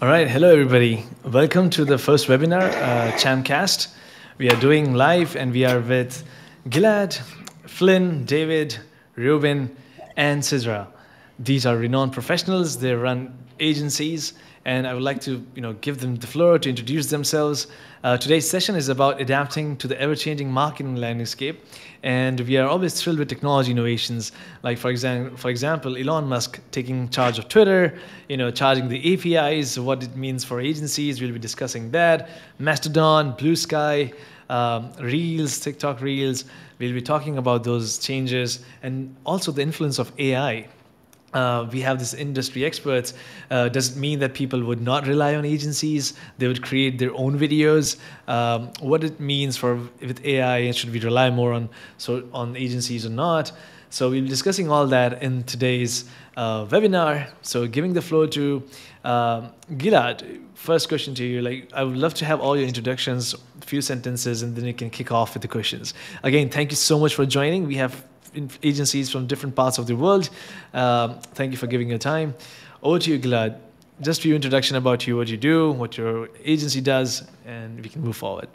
All right, hello everybody. Welcome to the first webinar, uh, Chamcast. We are doing live and we are with Gilad, Flynn, David, Reuben, and Sidra. These are renowned professionals. They run agencies and I would like to you know, give them the floor to introduce themselves. Uh, today's session is about adapting to the ever-changing marketing landscape, and we are always thrilled with technology innovations. Like for example, for example, Elon Musk taking charge of Twitter, you know, charging the APIs, what it means for agencies. We'll be discussing that. Mastodon, Blue Sky, um, Reels, TikTok Reels. We'll be talking about those changes and also the influence of AI uh, we have this industry experts. Uh, does it mean that people would not rely on agencies? They would create their own videos. Um, what it means for with AI, should we rely more on so on agencies or not? So we'll be discussing all that in today's uh, webinar. So giving the floor to um, Gilad. First question to you. Like I would love to have all your introductions, a few sentences, and then you can kick off with the questions. Again, thank you so much for joining. We have agencies from different parts of the world. Um, thank you for giving your time. Over to you, Gilad. Just a few introduction about you, what you do, what your agency does, and we can move forward.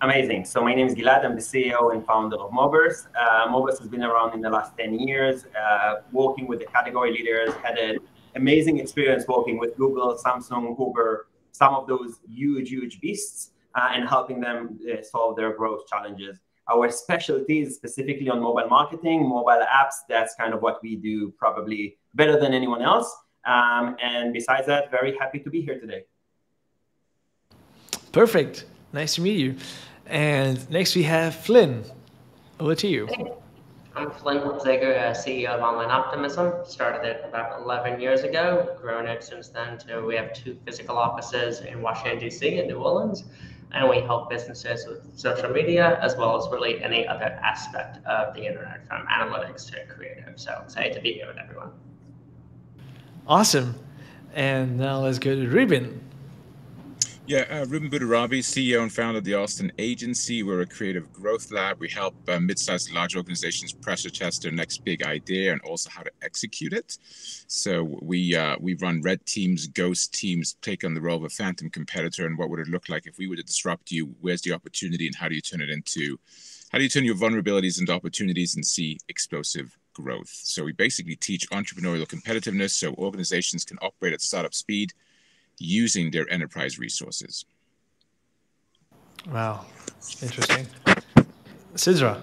Amazing. So my name is Gilad. I'm the CEO and founder of Moburst. Uh, Moburst has been around in the last 10 years, uh, working with the category leaders, had an amazing experience working with Google, Samsung, Uber, some of those huge, huge beasts, uh, and helping them uh, solve their growth challenges our specialties specifically on mobile marketing, mobile apps. That's kind of what we do probably better than anyone else. Um, and besides that, very happy to be here today. Perfect. Nice to meet you. And next we have Flynn. Over to you. I'm Flynn Zaiger, uh, CEO of Online Optimism. Started it about 11 years ago, grown it since then to we have two physical offices in Washington, D.C. and New Orleans and we help businesses with social media as well as really any other aspect of the internet from analytics to creative. So excited to be here with everyone. Awesome. And now let's go to Reuben. Yeah, uh, Reuben Abootorabi, CEO and founder of the Austin Agency. We're a creative growth lab. We help uh, mid-sized large organizations pressure test their next big idea and also how to execute it. So we uh, we run red teams, ghost teams, take on the role of a phantom competitor, and what would it look like if we were to disrupt you? Where's the opportunity, and how do you turn it into? How do you turn your vulnerabilities into opportunities and see explosive growth? So we basically teach entrepreneurial competitiveness, so organizations can operate at startup speed using their enterprise resources. Wow, interesting. Sidra.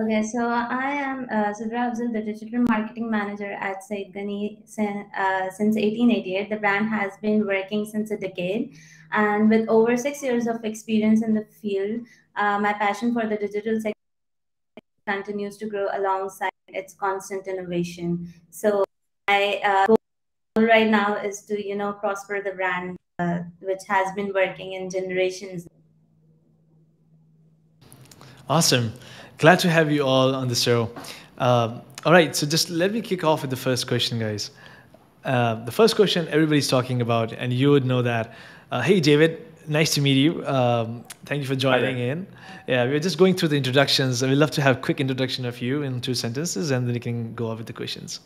Okay, so I am uh, Sidra Afzal, the digital marketing manager at Saeed Ghani uh, since 1888. The brand has been working since a decade. And with over six years of experience in the field, uh, my passion for the digital sector continues to grow alongside its constant innovation. So I uh, right now is to you know prosper the brand uh, which has been working in generations. Awesome. Glad to have you all on the show. Um, all right so just let me kick off with the first question guys. Uh, the first question everybody's talking about and you would know that. Uh, hey david nice to meet you. Um, thank you for joining in. Yeah we're just going through the introductions. We'd love to have a quick introduction of you in two sentences and then you can go on with the questions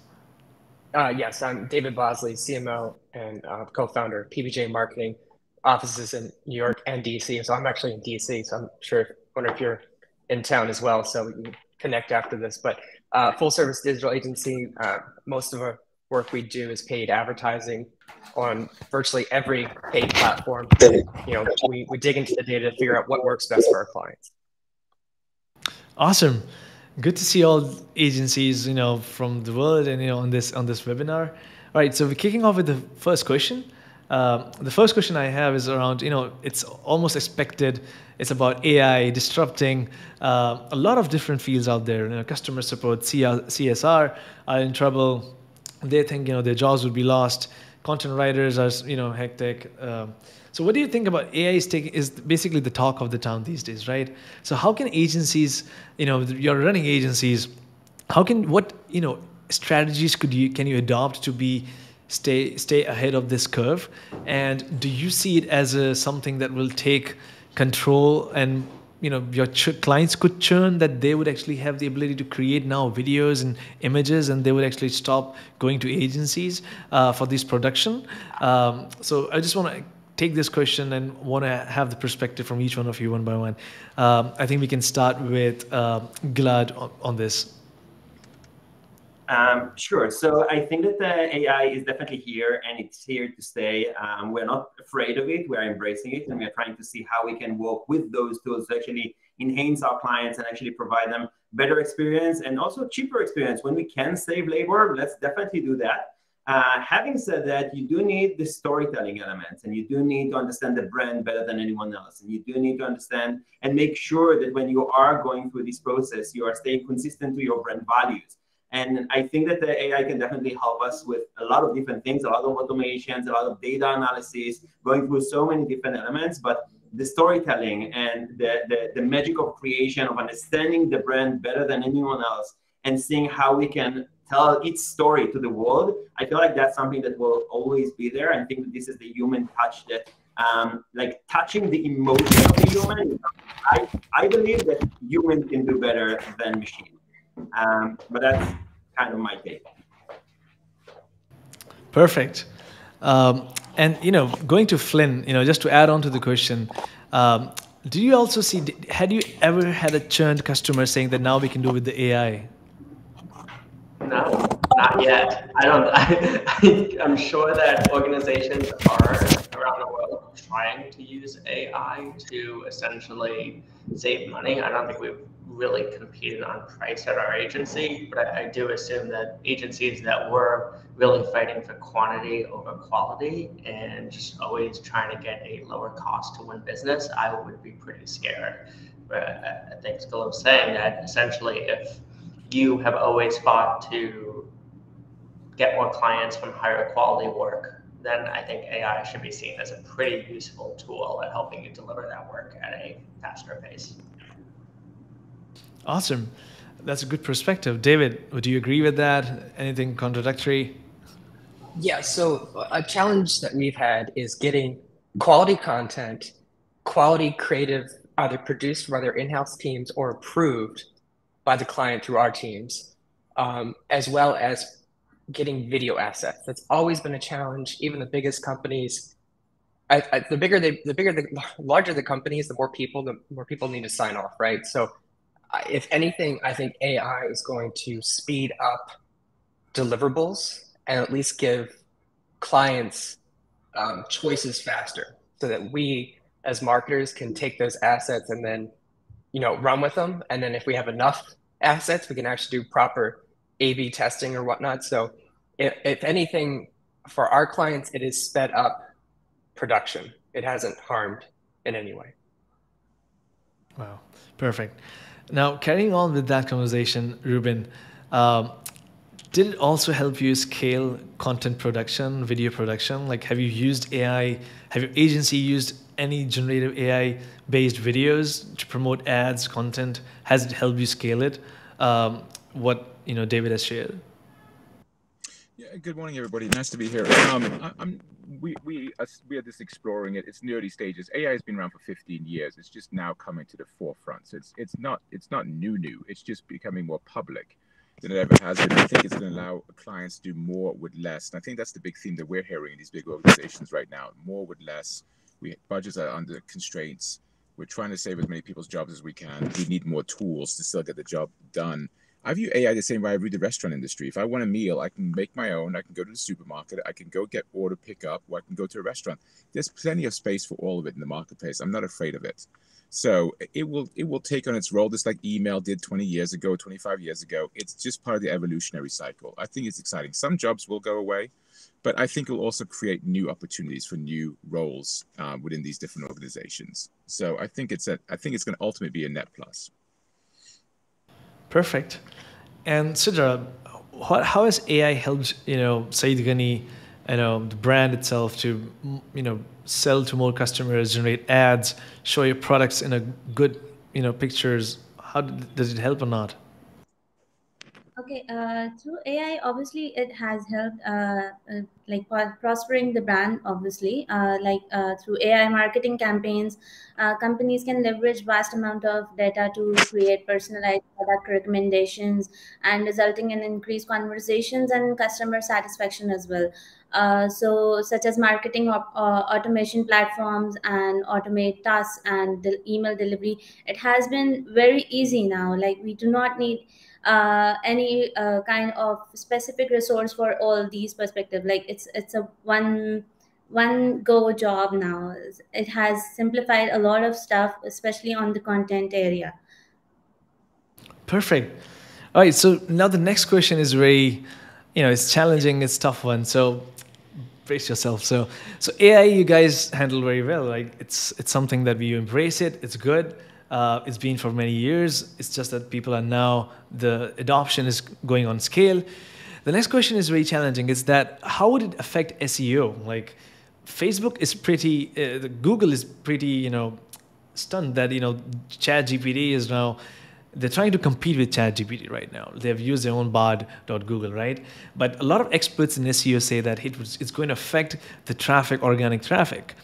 uh, yes, I'm David Bosley, CMO and uh, co-founder of PBJ Marketing, offices in New York and DC. So I'm actually in DC. So I'm sure, wonder if you're in town as well. So we can connect after this. But uh, full service digital agency. Uh, most of our work we do is paid advertising on virtually every paid platform. You know, we, we dig into the data to figure out what works best for our clients. Awesome good to see all agencies you know from the world and you know on this on this webinar. All right so we're kicking off with the first question. Um, the first question i have is around you know it's almost expected it's about ai disrupting uh, a lot of different fields out there. You know customer support csr are in trouble. They think you know their jobs would be lost. Content writers are you know hectic. Uh, so what do you think about AI is taking is basically the talk of the town these days, right? So how can agencies, you know, you're running agencies, how can what you know strategies could you can you adopt to be stay stay ahead of this curve? And do you see it as a something that will take control and you know your ch- clients could churn that they would actually have the ability to create now videos and images and they would actually stop going to agencies uh, for this production um, so i just want to take this question and want to have the perspective from each one of you one by one um, i think we can start with uh, Gilad on, on this um, sure. So I think that the AI is definitely here and it's here to stay. Um, we're not afraid of it. We're embracing it and we're trying to see how we can work with those tools to actually enhance our clients and actually provide them better experience and also cheaper experience. When we can save labor, let's definitely do that. Uh, having said that, you do need the storytelling elements and you do need to understand the brand better than anyone else. And you do need to understand and make sure that when you are going through this process, you are staying consistent to your brand values and I think that the AI can definitely help us with a lot of different things, a lot of automations, a lot of data analysis, going through so many different elements. But the storytelling and the, the, the magic of creation, of understanding the brand better than anyone else, and seeing how we can tell its story to the world, I feel like that's something that will always be there. I think that this is the human touch that um, like touching the emotion of the human. I, I believe that humans can do better than machines. Um, but that's kind of my take. Perfect. Um, and you know, going to Flynn, you know, just to add on to the question, um, do you also see? Had you ever had a churned customer saying that now we can do with the AI? No, not yet. I don't. I, I'm sure that organizations are around the world trying to use AI to essentially save money. I don't think we've really competed on price at our agency, but I, I, do assume that agencies that were really fighting for quantity over quality and just always trying to get a lower cost to win business, I would be pretty scared. But I, think was saying that essentially if you have always fought to get more clients from higher quality work, then I think AI should be seen as a pretty useful tool at helping you deliver that work at a faster pace. Awesome. That's a good perspective. David, would you agree with that? Anything contradictory? Yeah, so a challenge that we've had is getting quality content, quality creative, either produced by their in house teams or approved by the client through our teams, um, as well as getting video assets. That's always been a challenge. Even the biggest companies, I, I, the bigger they, the bigger the larger the companies, the more people, the more people need to sign off, right? So if anything, I think AI is going to speed up deliverables and at least give clients um, choices faster so that we as marketers can take those assets and then you know run with them. And then if we have enough assets we can actually do proper a b testing or whatnot. So if, if anything for our clients it has sped up production. It hasn't harmed in any way. Wow. Perfect. Now, carrying on with that conversation, Reuben, um, did it also help you scale content production, video production? Like, have you used AI? Have your agency used any generative AI based videos to promote ads, content? Has it helped you scale it? Um, what you know, David has shared. Yeah, good morning, everybody. Nice to be here. Um, I, we we uh, we are just exploring it. It's in the early stages. AI has been around for 15 years. It's just now coming to the forefront. So it's it's not it's not new new. It's just becoming more public than it ever has been. I think it's going to allow clients to do more with less. And I think that's the big theme that we're hearing in these big organizations right now. More with less. We budgets are under constraints. We're trying to save as many people's jobs as we can. We need more tools to still get the job done I view AI the same way I view the restaurant industry. If I want a meal, I can make my own. I can go to the supermarket. I can go get order pickup, or I can go to a restaurant. There's plenty of space for all of it in the marketplace. I'm not afraid of it. So it will it will take on its role, just like email did 20 years ago, 25 years ago. It's just part of the evolutionary cycle. I think it's exciting. Some jobs will go away, but I think it will also create new opportunities for new roles uh, within these different organizations. So I think it's a I think it's going to ultimately be a net plus. Perfect. And Sidra, how has AI helped you know Saeed Ghani, you know the brand itself to you know sell to more customers, generate ads, show your products in a good you know pictures? How does it help or not? Okay, uh, through AI, obviously it has helped uh, uh, like prospering the brand. Obviously, uh, like uh, through AI marketing campaigns, uh, companies can leverage vast amount of data to create personalized product recommendations and resulting in increased conversations and customer satisfaction as well. So such as marketing automation platforms and automate tasks and email delivery it has been very easy now like we do not need uh, any uh, kind of specific resource for all these perspective. Like it's it's a one one go job now. It has simplified a lot of stuff especially on the content area. Perfect. All right so now the next question is very you know it's challenging it's tough one so brace yourself. So so ai you guys handle very well like it's it's something that we embrace it it's good uh, it's been for many years. It's just that people are now, the adoption is going on scale. The next question is very challenging. Is that how would it affect SEO? Like Facebook is pretty, uh, Google is pretty, you know, stunned that, you know, ChatGPT is now, they're trying to compete with ChatGPT right now. They've used their own bard.google, right? But a lot of experts in SEO say that it was, it's going to affect the traffic, organic traffic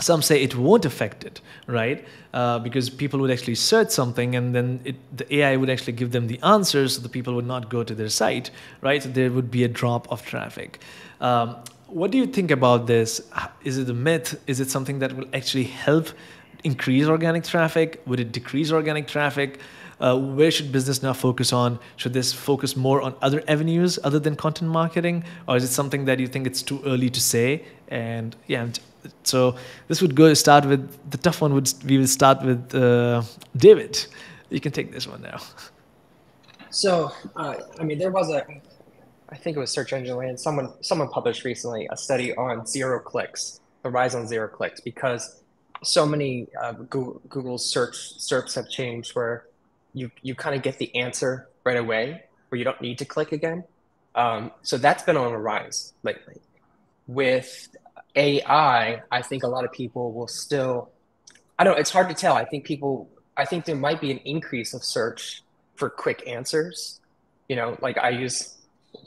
some say it won't affect it, right? Uh, because people would actually search something and then it, the AI would actually give them the answers, so the people would not go to their site, right? So there would be a drop of traffic. Um, what do you think about this? Is it a myth? Is it something that will actually help increase organic traffic? Would it decrease organic traffic? Uh, where should business now focus on? Should this focus more on other avenues other than content marketing, or is it something that you think it's too early to say? And yeah, so this would go start with the tough one. Would we will start with uh, David? You can take this one now. So uh, I mean, there was a, I think it was Search Engine Land. Someone someone published recently a study on zero clicks, the rise on zero clicks, because so many uh, Google, Google search SERPs have changed where you you kind of get the answer right away, where you don't need to click again. Um, so that's been on a rise lately. With AI, I think a lot of people will still, I don't it's hard to tell. I think people, I think there might be an increase of search for quick answers. You know, like I use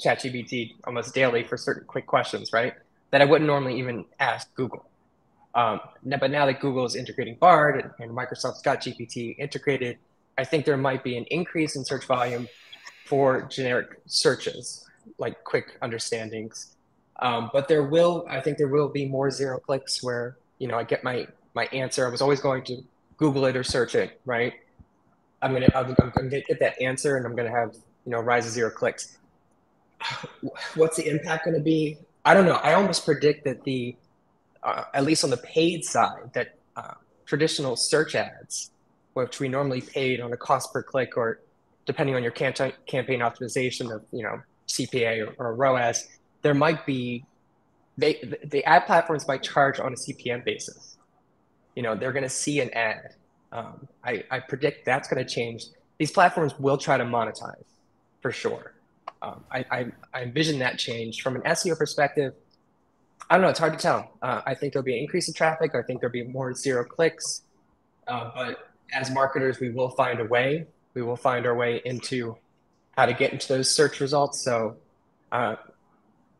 ChatGPT almost daily for certain quick questions, right? That I wouldn't normally even ask Google. Um, but now that Google is integrating Bard and, and Microsoft's got GPT integrated, I think there might be an increase in search volume for generic searches, like quick understandings um, but there will, I think there will be more zero clicks where, you know, I get my, my answer. I was always going to Google it or search it, right? I'm going to, I'm, going to get that answer and I'm going to have, you know, rise of zero clicks. What's the impact going to be? I don't know. I almost predict that the, uh, at least on the paid side, that uh, traditional search ads, which we normally paid on a cost per click or depending on your campaign optimization of, you know, CPA or, or ROAS, there might be they the ad platforms might charge on a CPM basis. You know, they're going to see an ad. Um, I, I predict that's going to change. These platforms will try to monetize for sure. Um, I, I, I, envision that change from an SEO perspective. I don't know. It's hard to tell. Uh, I think there'll be an increase in traffic. I think there'll be more zero clicks. Uh, but as marketers, we will find a way. We will find our way into how to get into those search results. So uh,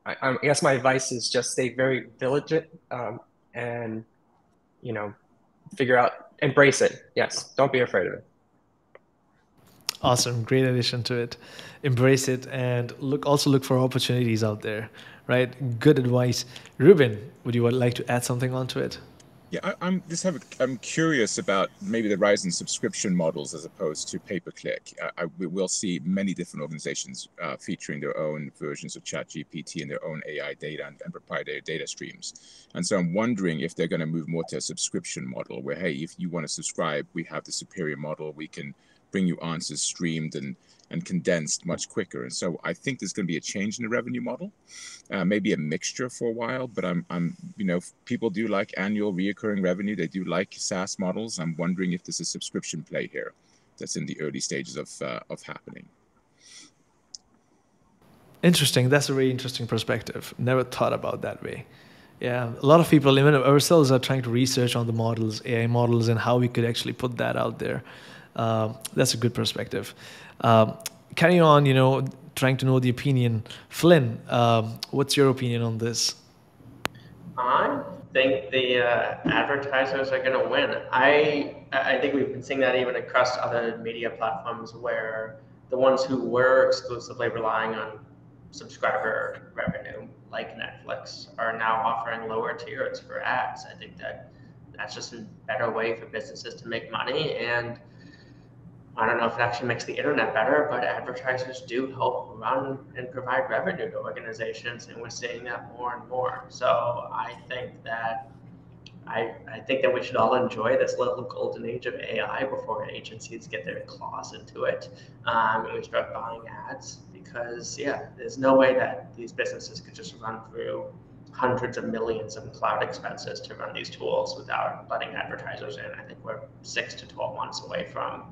I, I guess my advice is just stay very vigilant um, and, you know, figure out, embrace it. Yes, don't be afraid of it. Awesome, great addition to it. Embrace it and look. Also look for opportunities out there. Right, good advice. Reuben, would you like to add something onto it? Yeah, I, am just have. A, I'm curious about maybe the rise in subscription models as opposed to pay per click. I, I, we will see many different organizations uh, featuring their own versions of ChatGPT and their own AI data and, and, proprietary data streams. And so I'm wondering if they're going to move more to a subscription model, where hey, if you want to subscribe, we have the superior model. We can bring you answers streamed and and condensed much quicker. And so I think there's going to be a change in the revenue model, uh, maybe a mixture for a while. But I'm, I'm, you know, people do like annual reoccurring revenue. They do like SaaS models. I'm wondering if there's a subscription play here that's in the early stages of uh, of happening. Interesting. That's a really interesting perspective. Never thought about that way. Yeah, a lot of people, even ourselves, are trying to research on the models, AI models, and how we could actually put that out there. Uh, that's a good perspective. Um, carry on, you know, trying to know the opinion. Flynn, um, what's your opinion on this? I think the uh, advertisers are going to win. I I think we've been seeing that even across other media platforms where the ones who were exclusively relying on subscriber revenue, like Netflix, are now offering lower tiers for ads. I think that that's just a better way for businesses to make money and I don't know if it actually makes the internet better, but advertisers do help run and provide revenue to organizations, and we're seeing that more and more. So I think that I, I think that we should all enjoy this little golden age of AI before agencies get their claws into it um, and we start buying ads. Because yeah, there's no way that these businesses could just run through hundreds of millions of cloud expenses to run these tools without letting advertisers in. I think we're six to 12 months away from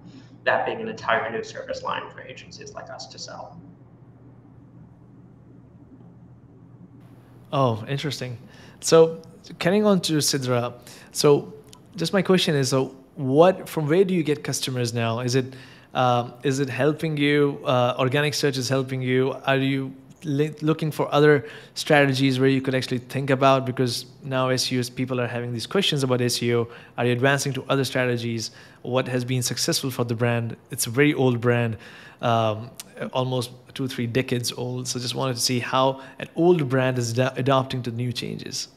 that being an entire new service line for agencies like us to sell. Oh, interesting. So, carrying on to Sidra, so just my question is, so what from where do you get customers now? Is it uh, is it helping you? Uh, organic search is helping you. Are you looking for other strategies where you could actually think about because now SEOs people are having these questions about SEO. Are you advancing to other strategies? What has been successful for the brand? It's a very old brand, um, almost two three decades old. So just wanted to see how an old brand is adapting to new changes.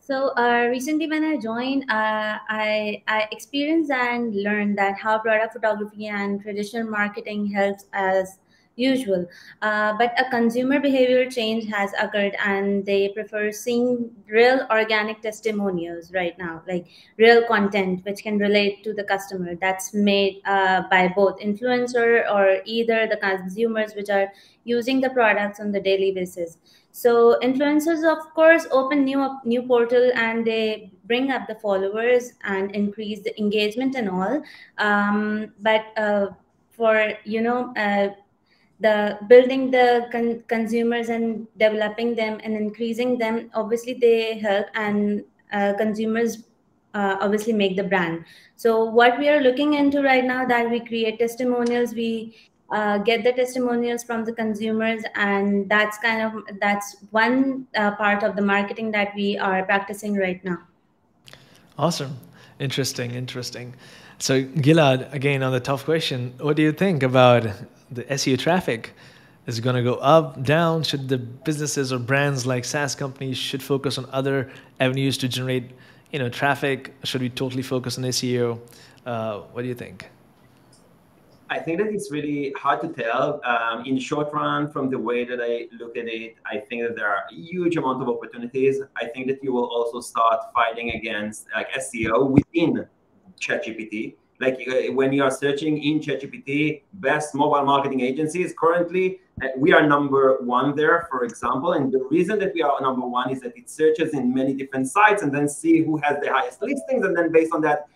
So uh, recently, when I joined, uh, I I experienced and learned that how product photography and traditional marketing helps as usual. Uh, but a consumer behavioral change has occurred and they prefer seeing real organic testimonials right now, like real content which can relate to the customer that's made uh, by both influencer or either the consumers which are using the products on the daily basis. So influencers, of course, open new new portal and they bring up the followers and increase the engagement and all. Um, but uh, for you know uh, the building the con- consumers and developing them and increasing them obviously they help and uh, consumers uh, obviously make the brand. So what we are looking into right now that we create testimonials we uh, get the testimonials from the consumers and that's kind of that's one uh, part of the marketing that we are practicing right now. Awesome. Interesting interesting. So gilad again on the tough question. What do you think about the SEO traffic is going to go up, down? Should the businesses or brands like SaaS companies should focus on other avenues to generate, you know, traffic? Should we totally focus on SEO? Uh, what do you think? I think that it's really hard to tell. Um, in the short run, from the way that I look at it, I think that there are a huge amount of opportunities. I think that you will also start fighting against like SEO within ChatGPT like uh, when you are searching in ChatGPT, best mobile marketing agencies, currently uh, we are number one there, for example. And the reason that we are number one is that it searches in many different sites and then see who has the highest listings, and then based on that,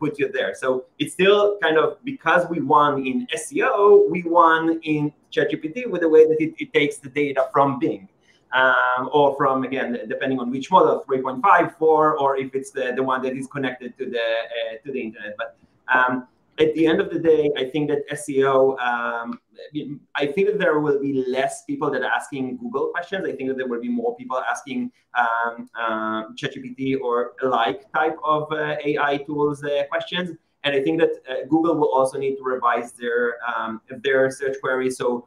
put you there. So it's still kind of because we won in SEO, we won in ChatGPT with the way that it, it takes the data from Bing. Um, or from again depending on which model 3.5 4 or if it's the, the one that is connected to the uh, to the internet but um, at the end of the day, I think that SEO, um, I think that there will be less people that are asking Google questions. I think that there will be more people asking um, uh, ChatGPT or like type of uh, AI tools uh, questions. And I think that uh, Google will also need to revise their um, their search query. So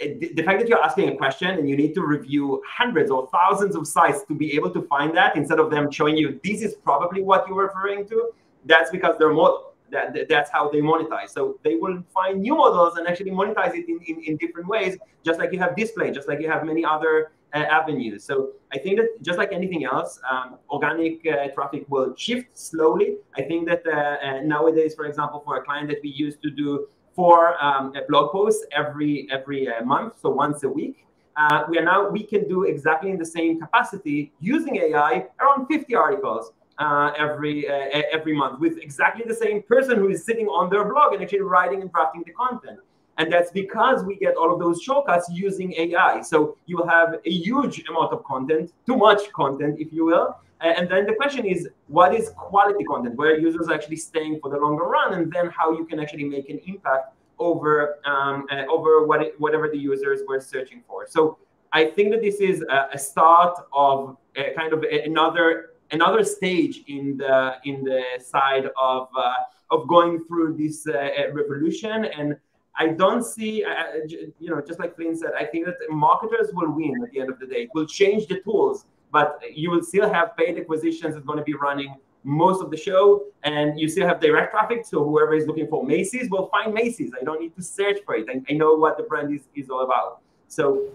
it, the fact that you're asking a question and you need to review hundreds or thousands of sites to be able to find that instead of them showing you this is probably what you're referring to, that's because they're more that, that's how they monetize. So they will find new models and actually monetize it in, in, in different ways, just like you have display, just like you have many other uh, avenues. So I think that just like anything else, um, organic uh, traffic will shift slowly. I think that uh, uh nowadays, for example, for a client that we used to do four um, blog posts every every uh, month, so once a week. Uh, we are now we can do exactly in the same capacity using AI around 50 articles uh, every uh, every month with exactly the same person who is sitting on their blog and actually writing and drafting the content. And that's because we get all of those shortcuts using AI. So you have a huge amount of content, too much content, if you will. And then the question is, what is quality content, where users are actually staying for the longer run, and then how you can actually make an impact over um, uh, over what it, whatever the users were searching for. So I think that this is a, a start of a kind of another another stage in the in the side of uh, of going through this uh, uh revolution and I don't see, uh, you know, just like Flynn said, I think that marketers will win at the end of the day. It will change the tools, but you will still have paid acquisitions that's going to be running most of the show, and you still have direct traffic. So whoever is looking for Macy's will find Macy's. I don't need to search for it. I, I know what the brand is, is all about. So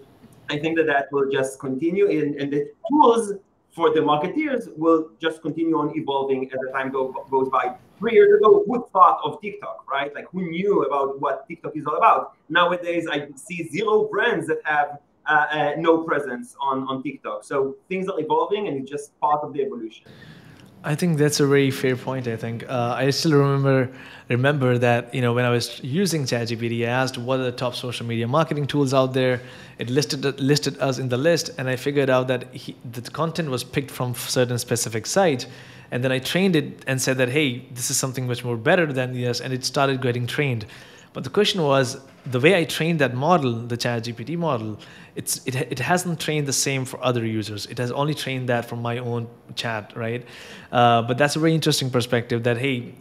I think that that will just continue, and, and the tools for the marketeers will just continue on evolving as the time go, goes by. Three years ago, who thought of TikTok, right? Like who knew about what TikTok is all about? Nowadays, I see zero brands that have uh, uh, no presence on, on TikTok. So things are evolving and it's just part of the evolution. I think that's a very fair point. I think uh, I still remember remember that you know when I was using ChatGPT, I asked what are the top social media marketing tools out there. It listed listed us in the list, and I figured out that he, the content was picked from certain specific sites. And then I trained it and said that hey, this is something much more better than this, and it started getting trained. But the question was the way I trained that model, the ChatGPT model, it's it, it hasn't trained the same for other users. It has only trained that from my own chat, right? Uh, but that's a very interesting perspective. That hey,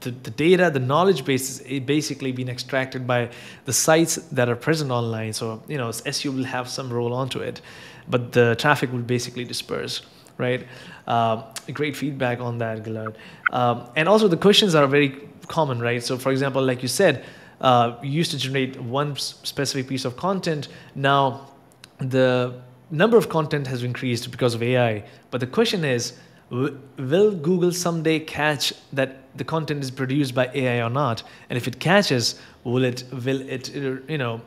the, the, data, the knowledge base is basically being extracted by the sites that are present online. So you know, SEO will have some role onto it, but the traffic will basically disperse, right? Uh, great feedback on that, Gilad. Um, and also the questions are very common, right? So for example, like you said, uh, used to generate one specific piece of content. Now, the number of content has increased because of AI. But the question is, will Google someday catch that the content is produced by AI or not? And if it catches, will it will it you know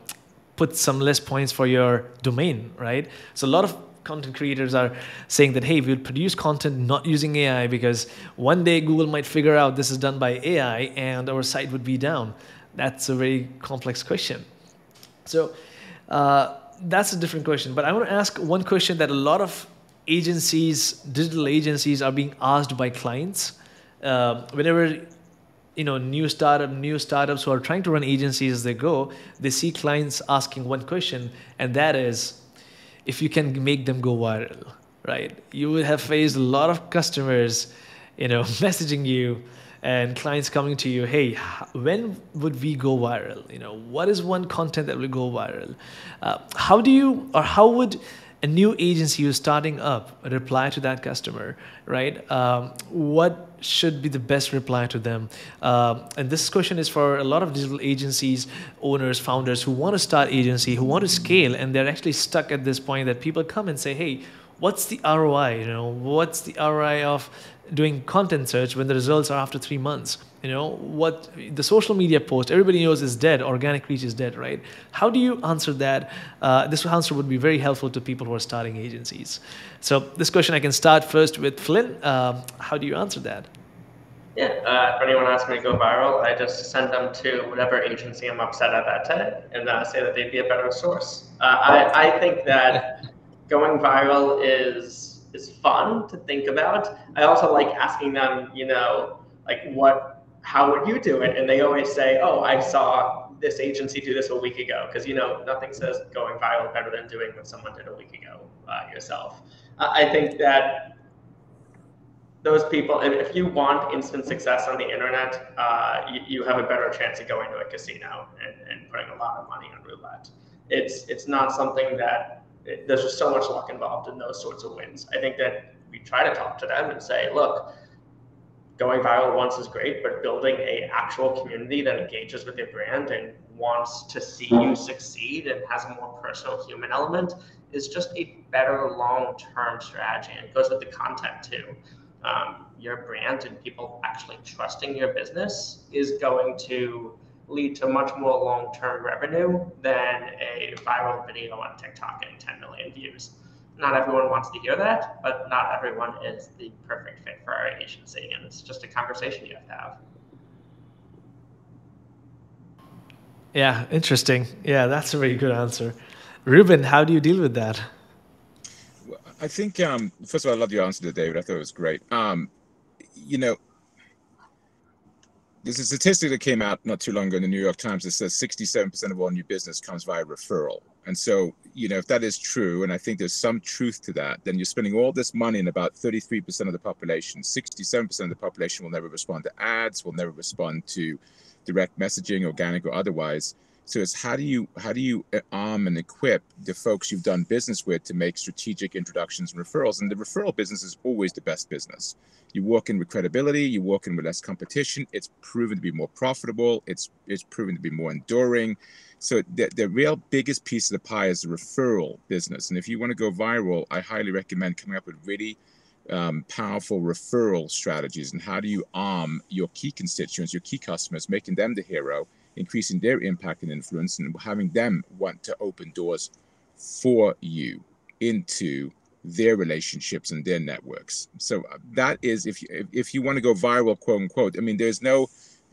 put some less points for your domain, right? So a lot of content creators are saying that hey, we'll produce content not using AI because one day Google might figure out this is done by AI and our site would be down that's a very complex question. So uh, that's a different question. But I want to ask one question that a lot of agencies, digital agencies, are being asked by clients. Uh, whenever you know new startup, new startups who are trying to run agencies as they go, they see clients asking one question, and that is, if you can make them go viral, right? You would have faced a lot of customers, you know, messaging you and clients coming to you, hey, when would we go viral? You know, what is one content that will go viral? Uh, how do you, or how would a new agency who's starting up reply to that customer, right? Um, what should be the best reply to them? Uh, and this question is for a lot of digital agencies, owners, founders who want to start agency, who want to scale, and they're actually stuck at this point that people come and say, hey, what's the ROI? You know, what's the ROI of doing content search when the results are after three months? You know, what the social media post, everybody knows is dead, organic reach is dead, right? How do you answer that? Uh, this answer would be very helpful to people who are starting agencies. So, this question I can start first with Flynn. Uh, how do you answer that? Yeah, uh, if anyone asks me to go viral, I just send them to whatever agency I'm upset at that day and uh, say that they'd be a better source. Uh, I, I think that going viral is is fun to think about. I also like asking them, you know, like what, how would you do it? And they always say, oh, I saw this agency do this a week ago, because you know nothing says going viral better than doing what someone did a week ago uh, yourself. Uh, I think that those people, and if you want instant success on the internet, uh, you, you, have a better chance of going to a casino and, and putting a lot of money on roulette. It's it's not something that there's just so much luck involved in those sorts of wins. I think that we try to talk to them and say, look, going viral once is great, but building a actual community that engages with your brand and wants to see you succeed and has a more personal human element is just a better long-term strategy. And it goes with the content too. Um, your brand and people actually trusting your business is going to lead to much more long-term revenue than a viral video on TikTok getting 10 million views. Not everyone wants to hear that, but not everyone is the perfect fit for our agency, and it's just a conversation you have to have. Yeah, interesting. Yeah, that's a very good answer. Reuben, how do you deal with that? I think, um, first of all, I love your answer to David. I thought it was great. Um, you know, there's a statistic that came out not too long ago in the New York Times that says 67% of all new business comes via referral. And so, you know, if that is true, and I think there's some truth to that, then you're spending all this money in about 33% of the population. 67% of the population will never respond to ads, will never respond to direct messaging, organic or otherwise. So it's how do you how do you uh, arm and equip the folks you've done business with to make strategic introductions and referrals? And the referral business is always the best business. You walk in with credibility, you walk in with less competition. It's proven to be more profitable. It's it's proven to be more enduring. So the, the real biggest piece of the pie is the referral business. And if you want to go viral, I highly recommend coming up with really um, powerful referral strategies and how do you arm your key constituents, your key customers, making them the hero increasing their impact and influence and having them want to open doors for you into their relationships and their networks. So uh, that is if you if you want to go viral, quote unquote. I mean, there's no.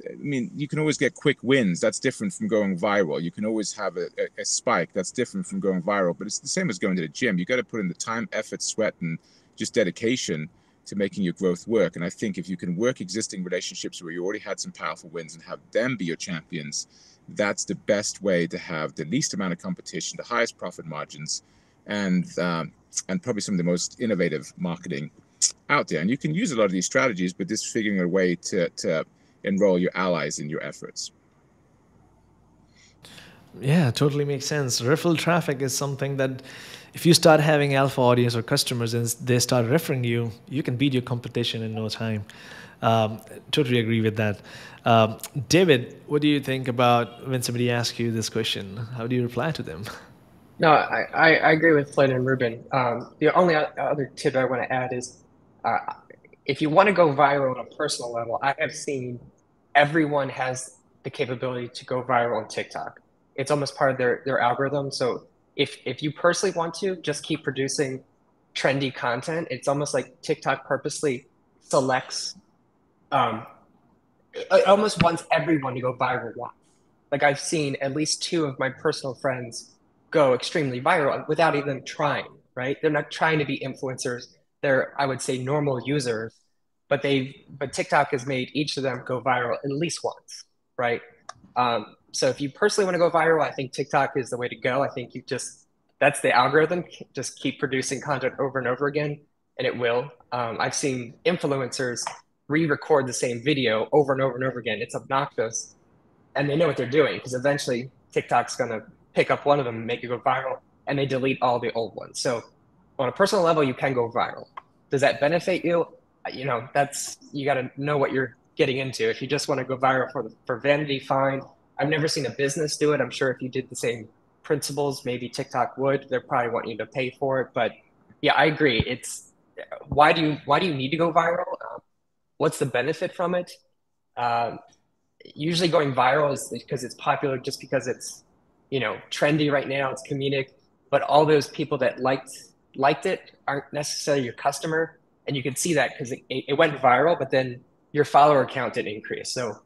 I mean, you can always get quick wins. That's different from going viral. You can always have a, a, a spike. That's different from going viral. But it's the same as going to the gym. You got to put in the time, effort, sweat, and just dedication to making your growth work. And I think if you can work existing relationships where you already had some powerful wins and have them be your champions, that's the best way to have the least amount of competition, the highest profit margins, and um, and probably some of the most innovative marketing out there. And you can use a lot of these strategies, but just figuring a way to, to enroll your allies in your efforts. Yeah, totally makes sense. Referral traffic is something that if you start having alpha audience or customers and they start referring you, you can beat your competition in no time. Um, totally agree with that. Um, David, what do you think about when somebody asks you this question? How do you reply to them? No, I, I, agree with Flynn and Reuben. Um, the only other tip I want to add is uh, if you want to go viral on a personal level, I have seen everyone has the capability to go viral on TikTok. It's almost part of their, their algorithm. So if if you personally want to just keep producing trendy content, it's almost like TikTok purposely selects um it almost wants everyone to go viral once. Like I've seen at least two of my personal friends go extremely viral without even trying, right? They're not trying to be influencers. They're, I would say, normal users, but they, but TikTok has made each of them go viral at least once, right? Um, so if you personally want to go viral, I think TikTok is the way to go. I think you just that's the algorithm. Just keep producing content over and over again, and it will. Um, I've seen influencers re-record the same video over and over and over again. It's obnoxious, and they know what they're doing because eventually TikTok's gonna pick up one of them and make it go viral, and they delete all the old ones. So on a personal level, you can go viral. Does that benefit you? You know, that's you got to know what you're getting into. If you just want to go viral for for vanity, fine. I've never seen a business do it. I'm sure if you did the same principles, maybe TikTok would. They're probably wanting you to pay for it. But yeah, I agree. It's why do you why do you need to go viral? Um, what's the benefit from it? Um, usually going viral is because it's popular, just because it's you know trendy right now. It's comedic, but all those people that liked liked it aren't necessarily your customer, and you can see that because it, it went viral, but then your follower count didn't increase. So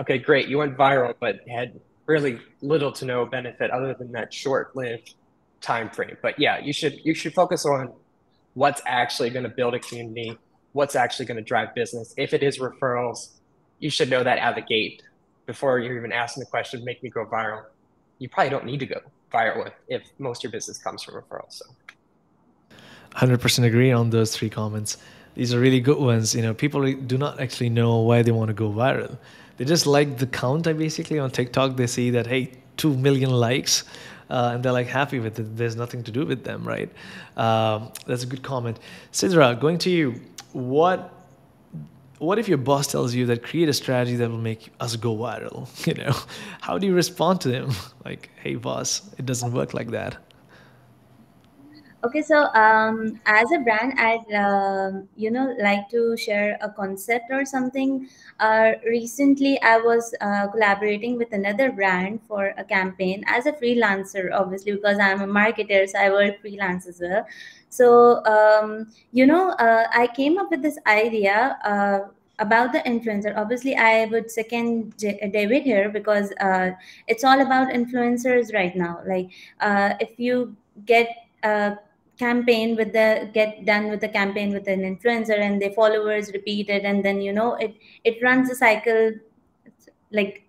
okay, great, you went viral, but had really little to no benefit other than that short-lived time frame. But yeah, you should you should focus on what's actually going to build a community, what's actually going to drive business. If it is referrals, you should know that out of the gate before you're even asking the question, make me go viral. You probably don't need to go viral if, if most of your business comes from referrals. So 100% agree on those three comments. These are really good ones. You know, people do not actually know why they want to go viral they just like the count. I basically on TikTok they see that hey, two million likes. Uh, and they're like happy with it. There's nothing to do with them, right? Um, that's a good comment. Sidra, going to you. What what if your boss tells you that create a strategy that will make us go viral? You know, how do you respond to them? Like, hey, boss, it doesn't work like that. Okay, so um, as a brand, I'd um, you know like to share a concept or something. Uh, recently, I was uh, collaborating with another brand for a campaign as a freelancer, obviously because I'm a marketer, so I work freelance as well. So um, you know, uh, I came up with this idea uh, about the influencer obviously i would second david here because uh, it's all about influencers right now like uh, if you get uh, campaign with the get done with the campaign with an influencer and their followers repeat it and then you know it it runs a cycle. Like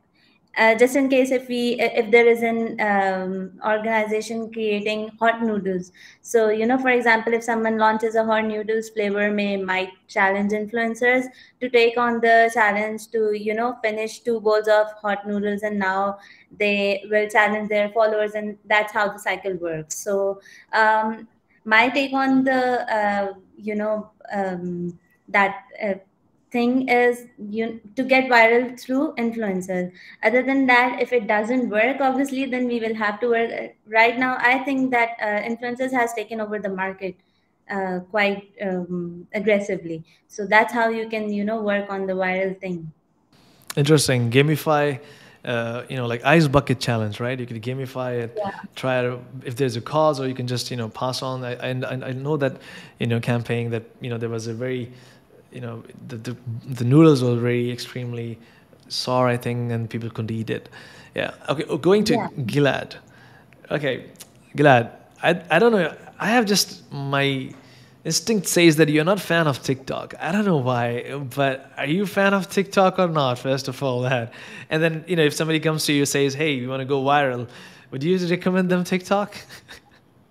uh, just in case if we if there is an um, organization creating hot noodles. So you know for example if someone launches a hot noodles flavor may might challenge influencers to take on the challenge to you know finish two bowls of hot noodles and now they will challenge their followers and that's how the cycle works. So um, my take on the uh, you know um, that uh, thing is you to get viral through influencers. Other than that if it doesn't work obviously then we will have to work. Right now i think that uh, influencers has taken over the market uh, quite um, aggressively. So that's how you can you know work on the viral thing. Interesting. Gamify uh, you know, like ice bucket challenge, right? You could gamify it, yeah. try to, if there's a cause, or you can just, you know, pass on. I, I, I know that, you know, campaign that, you know, there was a very you know the, the, the noodles were very extremely sour I think and people couldn't eat it. Yeah. Okay. Oh, going to yeah. Gilad. Okay, Gilad. I I don't know. I have just my instinct says that you're not fan of TikTok. I don't know why, but are you fan of TikTok or not? First of all, that, and then you know if somebody comes to you and says, "Hey, you want to go viral," would you recommend them TikTok?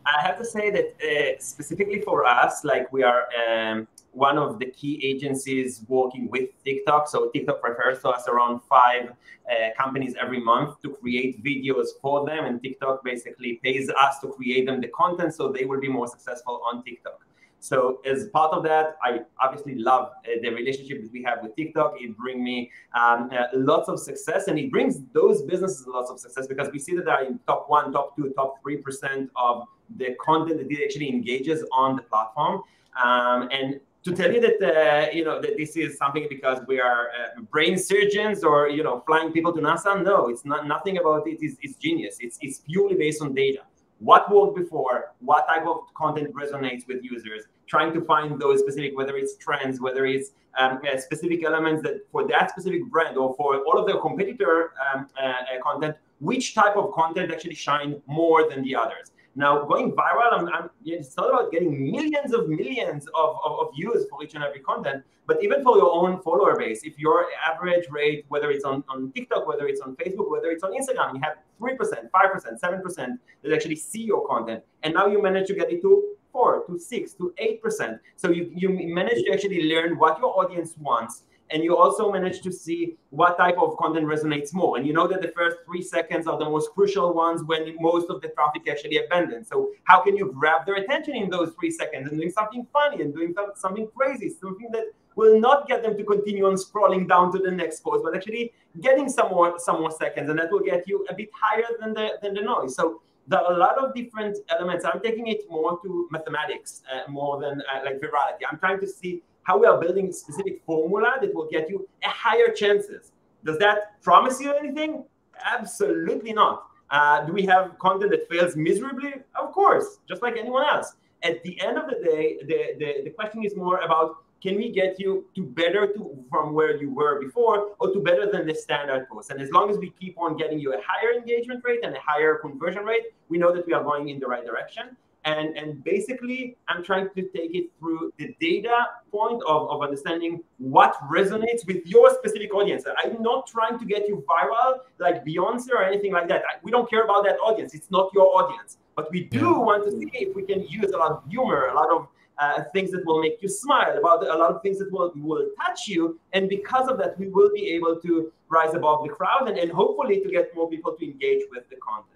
I have to say that uh, specifically for us, like we are um, one of the key agencies working with TikTok. So TikTok refers to us around five uh, companies every month to create videos for them, and TikTok basically pays us to create them the content so they will be more successful on TikTok. So as part of that, I obviously love uh, the relationship that we have with TikTok. It brings me um, uh, lots of success, and it brings those businesses lots of success because we see that they're in top one, top two, top three percent of the content that it actually engages on the platform. Um, and to tell you that uh, you know that this is something because we are uh, brain surgeons or you know flying people to NASA. No, it's not nothing about it. It's, it's genius. It's it's purely based on data. What worked before? What type of content resonates with users? Trying to find those specific, whether it's trends, whether it's um, uh, specific elements that for that specific brand or for all of their competitor um, uh, uh, content, which type of content actually shine more than the others. Now, going viral, I'm, I'm, it's not about getting millions of millions of, of, of, views for each and every content, but even for your own follower base, if your average rate, whether it's on, on TikTok, whether it's on Facebook, whether it's on Instagram, you have 3%, 5%, 7% that actually see your content, and now you manage to get it to 4 to 6 to 8%. So you, you manage to actually learn what your audience wants and you also manage to see what type of content resonates more. And you know that the first three seconds are the most crucial ones when most of the traffic actually abandons. So how can you grab their attention in those three seconds and doing something funny and doing something crazy, something that will not get them to continue on scrolling down to the next post, but actually getting some more some more seconds, and that will get you a bit higher than the than the noise. So there are a lot of different elements. I'm taking it more to mathematics uh, more than uh, like virality. I'm trying to see how we are building a specific formula that will get you a higher chances. Does that promise you anything? Absolutely not. Uh, do we have content that fails miserably? Of course, just like anyone else. At the end of the day, the, the, the question is more about can we get you to better to from where you were before or to better than the standard post? And as long as we keep on getting you a higher engagement rate and a higher conversion rate, we know that we are going in the right direction. And, and basically, I'm trying to take it through the data point of, of understanding what resonates with your specific audience. I'm not trying to get you viral like Beyonce or anything like that. We don't care about that audience. It's not your audience. But we do want to see if we can use a lot of humor, a lot of uh, things that will make you smile, about a lot of things that will, will touch you. And because of that, we will be able to rise above the crowd and, and hopefully to get more people to engage with the content.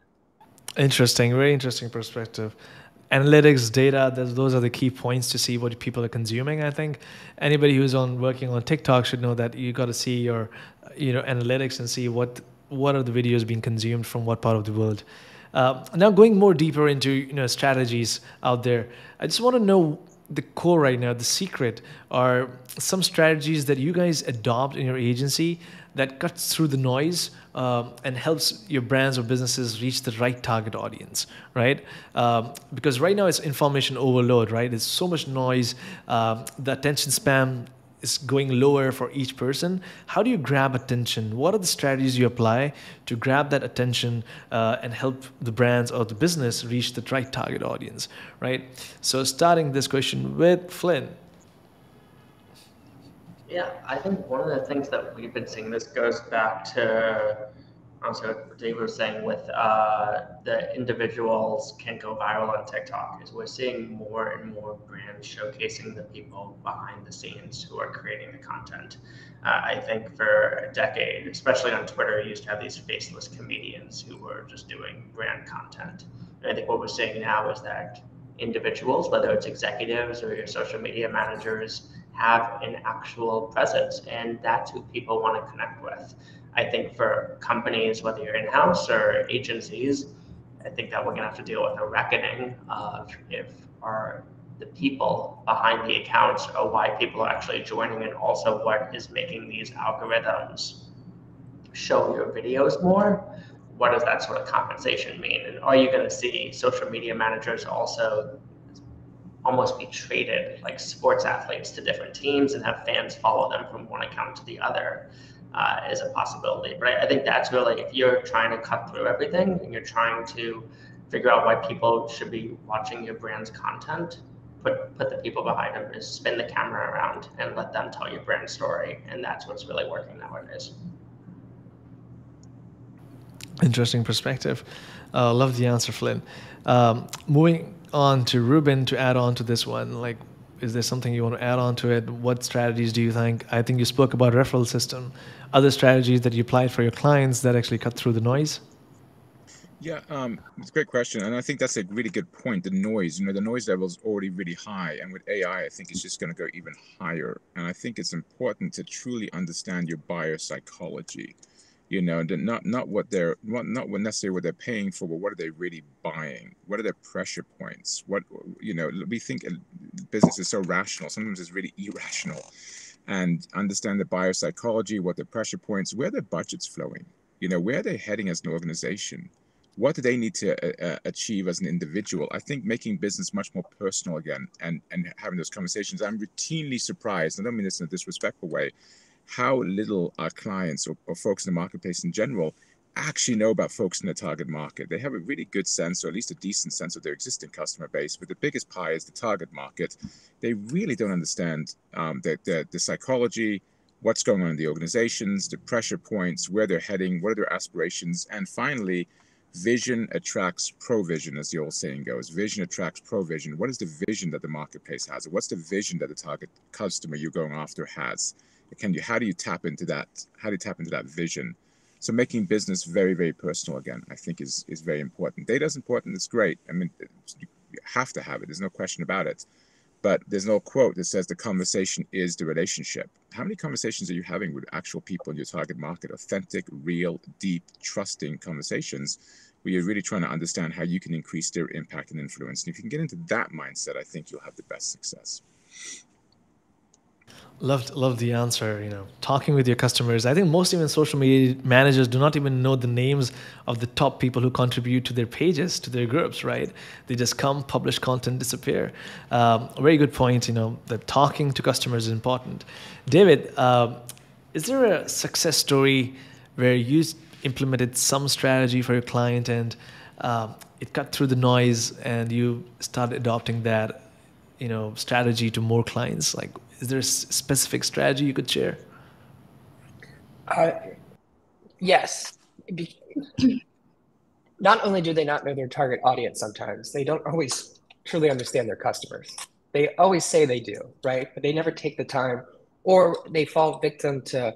Interesting, very interesting perspective analytics data those are the key points to see what people are consuming i think. Anybody who's on working on tiktok should know that you got to see your you know analytics and see what what are the videos being consumed from what part of the world. Uh, now going more deeper into you know strategies out there i just want to know the core right now the secret are some strategies that you guys adopt in your agency that cuts through the noise um, and helps your brands or businesses reach the right target audience, right? Um, because right now it's information overload, right? There's so much noise. Um, the attention span is going lower for each person. How do you grab attention? What are the strategies you apply to grab that attention uh, and help the brands or the business reach the right target audience, right? So starting this question with Flynn. Yeah, I think one of the things that we've been seeing, this goes back to also what Dave was saying with uh, the individuals can go viral on TikTok, is we're seeing more and more brands showcasing the people behind the scenes who are creating the content. Uh, I think for a decade, especially on Twitter, you used to have these faceless comedians who were just doing brand content. And I think what we're seeing now is that individuals, whether it's executives or your social media managers, have an actual presence, and that's who people want to connect with. I think for companies, whether you're in house or agencies, I think that we're going to have to deal with a reckoning of if our the people behind the accounts or why people are actually joining, and also what is making these algorithms show your videos more. What does that sort of compensation mean? And are you going to see social media managers also almost be traded like sports athletes to different teams and have fans follow them from one account to the other uh, is a possibility. But I, I, think that's really if you're trying to cut through everything and you're trying to figure out why people should be watching your brand's content, put put the people behind them is spin the camera around and let them tell your brand story, and that's what's really working nowadays. Interesting perspective. Uh, love the answer, Flynn. Um, moving on to Reuben to add on to this one, like, is there something you want to add on to it? What strategies do you think? I think you spoke about referral system. Other strategies that you applied for your clients that actually cut through the noise? Yeah, um, it's a great question, and I think that's a really good point. The noise, you know, the noise level is already really high, and with AI, I think it's just going to go even higher. And I think it's important to truly understand your buyer psychology you know not not what they're not, what necessarily what they're paying for but what are they really buying? What are their pressure points? What you know we think business is so rational sometimes it's really irrational. And understand the buyer psychology what their pressure points where their budget's flowing? You know where they're heading as an organization? What do they need to uh, uh, achieve as an individual? I think making business much more personal again and and having those conversations. I'm routinely surprised i don't mean this in a disrespectful way how little our clients or, or folks in the marketplace in general actually know about folks in the target market. They have a really good sense, or at least a decent sense, of their existing customer base. But the biggest pie is the target market. They really don't understand um, the, the, the psychology, what's going on in the organizations, the pressure points, where they're heading, what are their aspirations, and finally, vision attracts provision, as the old saying goes. Vision attracts provision. What is the vision that the marketplace has? What's the vision that the target customer you're going after has? Can you how do you tap into that how do you tap into that vision? So making business very very personal again i think is is very important. Data is important it's great. I mean you have to have it there's no question about it. But there's no quote that says the conversation is the relationship. How many conversations are you having with actual people in your target market? Authentic real deep trusting conversations where you're really trying to understand how you can increase their impact and influence. And if you can get into that mindset i think you'll have the best success Loved, loved the answer. You know, talking with your customers. I think most even social media managers do not even know the names of the top people who contribute to their pages, to their groups. Right? They just come, publish content, disappear. Um, very good point. You know, that talking to customers is important. David, uh, is there a success story where you implemented some strategy for your client and uh, it cut through the noise and you started adopting that, you know, strategy to more clients? Like, is there a specific strategy you could share? Uh, yes. not only do they not know their target audience sometimes, they don't always truly understand their customers. They always say they do, right? But they never take the time or they fall victim to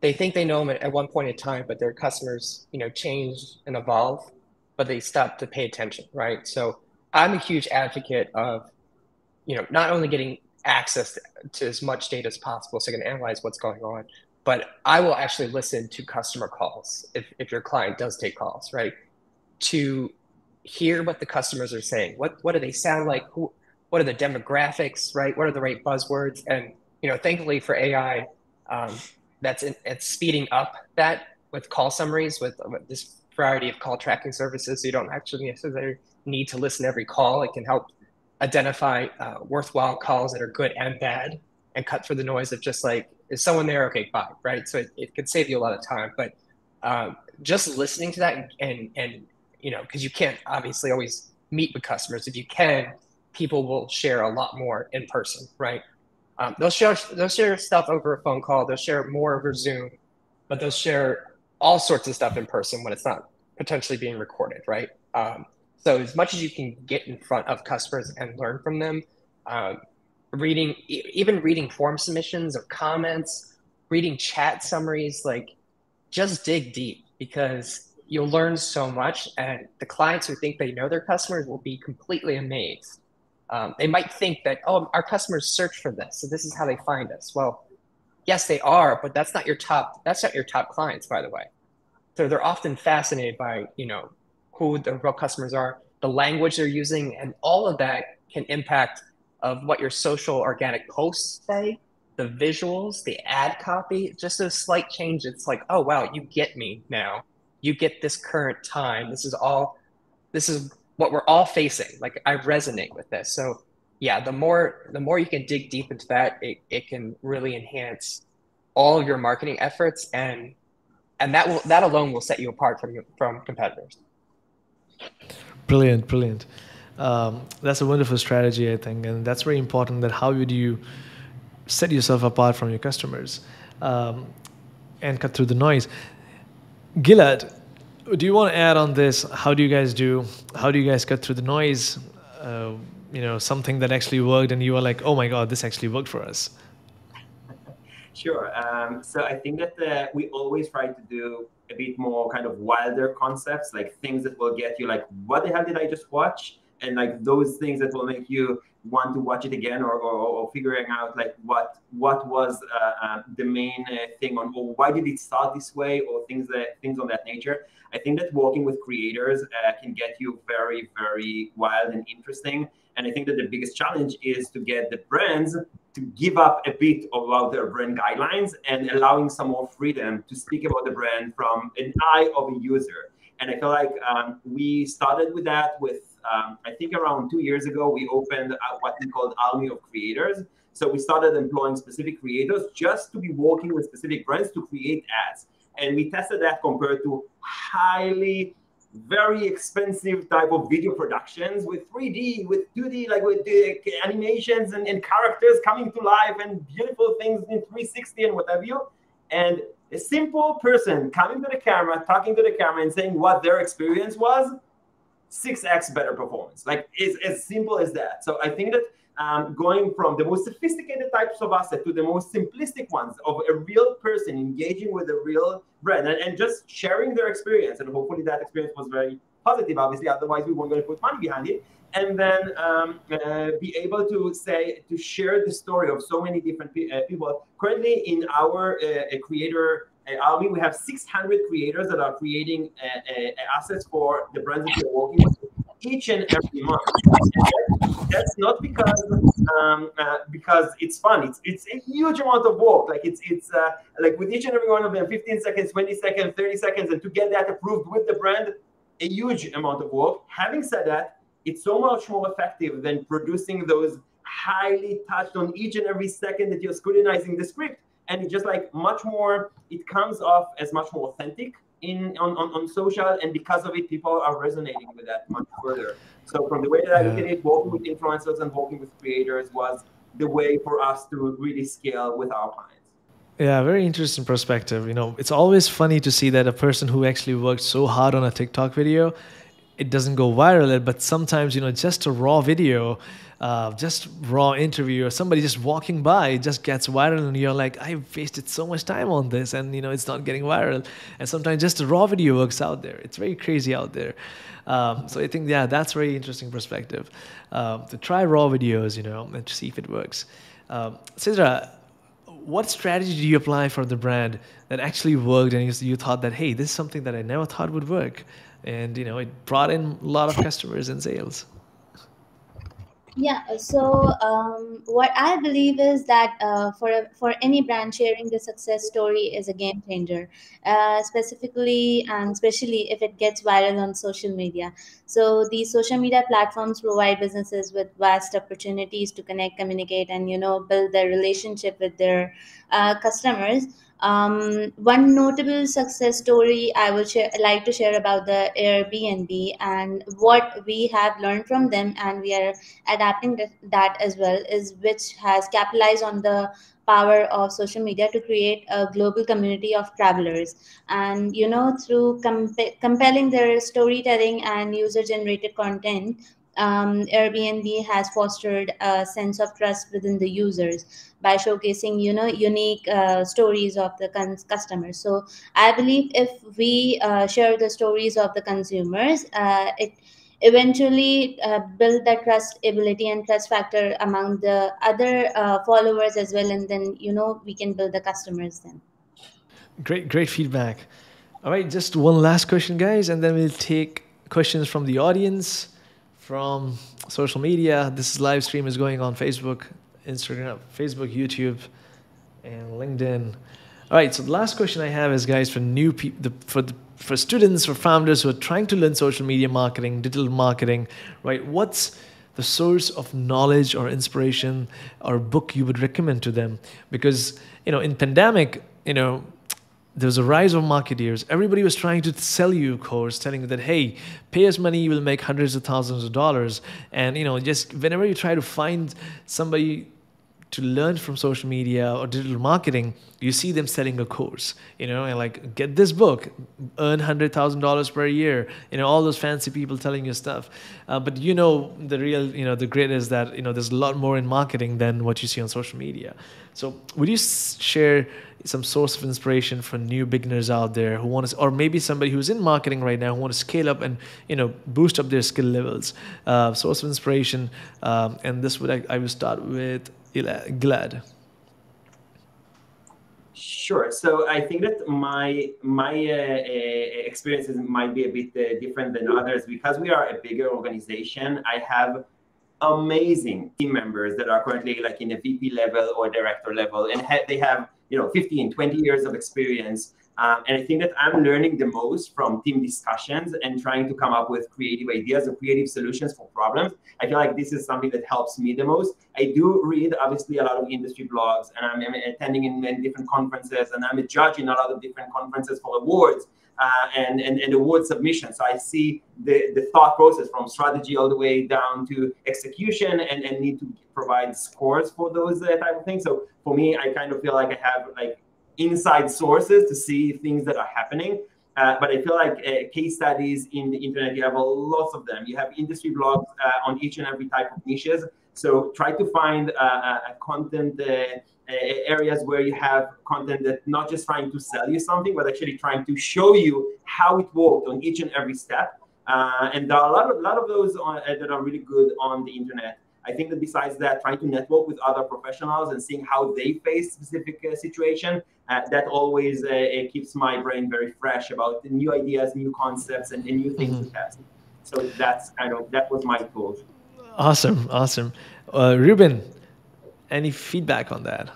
they think they know them at one point in time, but their customers, you know, change and evolve, but they stop to pay attention, right? So I'm a huge advocate of, you know, not only getting access to as much data as possible so I can analyze what's going on. But I will actually listen to customer calls if, if your client does take calls, right? To hear what the customers are saying. What what do they sound like? Who what are the demographics, right? What are the right buzzwords? And you know, thankfully for AI, um, that's in, it's speeding up that with call summaries with, with this variety of call tracking services. So you don't actually necessarily need to listen every call. It can help identify uh, worthwhile calls that are good and bad and cut through the noise of just like is someone there okay bye right so it, it could save you a lot of time but um, just listening to that and and, and you know because you can't obviously always meet with customers if you can people will share a lot more in person right Um, they'll share they'll share stuff over a phone call. They'll share more over Zoom, but they'll share all sorts of stuff in person when it's not potentially being recorded, right? Um, so as much as you can get in front of customers and learn from them, um, reading even reading form submissions or comments, reading chat summaries, like just dig deep because you'll learn so much, and the clients who think they know their customers will be completely amazed. Um, they might think that oh, our customers search for this, so this is how they find us. Well, yes, they are, but that's not your top. That's not your top clients, by the way. So they're often fascinated by you know who the real customers are, the language they're using, and all of that can impact of what your social organic posts say, the visuals, the ad copy, just a slight change. It's like, oh wow, you get me now. You get this current time. This is all. This is what we're all facing. Like I resonate with this. So yeah, the more the more you can dig deep into that, it, it can really enhance all your marketing efforts and and that will that alone will set you apart from from competitors. Brilliant, brilliant. Um, that's a wonderful strategy, I think, and that's very important. That how would you set yourself apart from your customers um, and cut through the noise? Gilad, do you want to add on this? How do you guys do? How do you guys cut through the noise? Uh, you know, something that actually worked, and you were like, "Oh my God, this actually worked for us." Sure. Um, so I think that we always try to do a bit more kind of wilder concepts, like things that will get you like, "What the hell did I just watch?" and like those things that will make you want to watch it again or, or, or figuring out like what what was uh, uh, the main uh, thing on or why did it start this way or things that things on that nature i think that working with creators uh, can get you very very wild and interesting and i think that the biggest challenge is to get the brands to give up a bit about their brand guidelines and allowing some more freedom to speak about the brand from an eye of a user and i feel like um, we started with that with um, I think around two years ago, we opened what we called Army of Creators. So we started employing specific creators just to be working with specific brands to create ads. And we tested that compared to highly, very expensive type of video productions with 3D, with 2D, like with the animations and, and characters coming to life and beautiful things in 360 and what have you. And a simple person coming to the camera, talking to the camera and saying what their experience was 6x better performance. Like it's as simple as that. So I think that um, going from the most sophisticated types of asset to the most simplistic ones of a real person engaging with a real brand and, and just sharing their experience. And hopefully that experience was very positive, obviously, otherwise we weren't going to put money behind it. And then um, uh, be able to say, to share the story of so many different pe- uh, people. Currently in our uh, creator army, we have 600 creators that are creating assets for the brands that we're working with each and every month. That's not because um, uh, because it's fun. It's it's a huge amount of work. Like it's it's uh, like with each and every one of them, 15 seconds, 20 seconds, 30 seconds, and to get that approved with the brand, a huge amount of work. Having said that, it's so much more effective than producing those highly touched on each and every second that you're scrutinizing the script and it's just like much more it comes off as much more authentic in on, on, on social and because of it people are resonating with that much further. So from the way that i look at it working with influencers and working with creators was the way for us to really scale with our clients. Yeah, very interesting perspective. You know, it's always funny to see that a person who actually worked so hard on a TikTok video, it doesn't go viral, but sometimes, you know, just a raw video uh, just raw interview or somebody just walking by just gets viral and you're like i wasted so much time on this and you know it's not getting viral. And sometimes just a raw video works out there. It's very crazy out there. Um, so i think yeah that's very interesting perspective. Um, to try raw videos you know and see if it works. Um, Sidra, what strategy do you apply for the brand that actually worked and you, you thought that hey this is something that i never thought would work and you know it brought in a lot of customers and sales. Yeah so um, what i believe is that uh, for for any brand sharing the success story is a game changer uh, specifically and especially if it gets viral on social media. So these social media platforms provide businesses with vast opportunities to connect communicate and you know build their relationship with their uh, customers Um, one notable success story I would share, like to share about the Airbnb and what we have learned from them, and we are adapting that as well, is which has capitalized on the power of social media to create a global community of travelers. And you know through comp- compelling their storytelling and user generated content um, Airbnb has fostered a sense of trust within the users by showcasing, you know, unique uh, stories of the customers. So I believe if we uh, share the stories of the consumers, uh, it eventually uh, build that trust ability and trust factor among the other uh, followers as well, and then you know we can build the customers then. Great, great feedback. All right, just one last question, guys, and then we'll take questions from the audience from social media. This live stream is going on Facebook, Instagram, Facebook, YouTube, and LinkedIn. All right. So the last question I have is, guys, for new people, for the for students or founders who are trying to learn social media marketing, digital marketing, right? What's the source of knowledge or inspiration or book you would recommend to them? Because you know, in pandemic, you know, there was a rise of marketeers. Everybody was trying to sell you a course, telling you that, hey, pay us money, you will make hundreds of thousands of dollars. And you know, just whenever you try to find somebody to learn from social media or digital marketing, you see them selling a course, you know, and like get this book, earn hundred thousand dollars per year, you know, all those fancy people telling you stuff. Uh, but you know, the real, you know, the grit is that you know there's a lot more in marketing than what you see on social media. So, would you share some source of inspiration for new beginners out there who want to, or maybe somebody who's in marketing right now who want to scale up and you know boost up their skill levels? Uh, source of inspiration, um, and this would I, I would start with Gilad? Sure. So I think that my my uh, uh, experiences might be a bit uh, different than others because we are a bigger organization. I have amazing team members that are currently like in a VP level or director level, and ha- they have you know 15, 20 years of experience um, and I think that I'm learning the most from team discussions and trying to come up with creative ideas or creative solutions for problems. I feel like this is something that helps me the most. I do read, obviously, a lot of industry blogs, and I'm, I'm attending in many different conferences, and I'm a judge in a lot of different conferences for awards. Uh, and, and, and award submission. So I see the, the thought process from strategy all the way down to execution and, and need to provide scores for those uh, type of things. So for me, I kind of feel like I have like inside sources to see things that are happening. Uh, but I feel like uh, case studies in the internet, you have a lots of them. You have industry blogs uh, on each and every type of niches. So try to find uh, uh, content uh, areas where you have content that not just trying to sell you something, but actually trying to show you how it worked on each and every step. and there are a lot of, lot of those on, that are really good on the internet. I think that besides that, trying to network with other professionals and seeing how they face specific uh, situation, uh, that always uh, keeps my brain very fresh about new ideas, new concepts, and, and new things mm-hmm. to test. So that's kind of that was my tool. Awesome, awesome. Uh, Reuben, any feedback on that?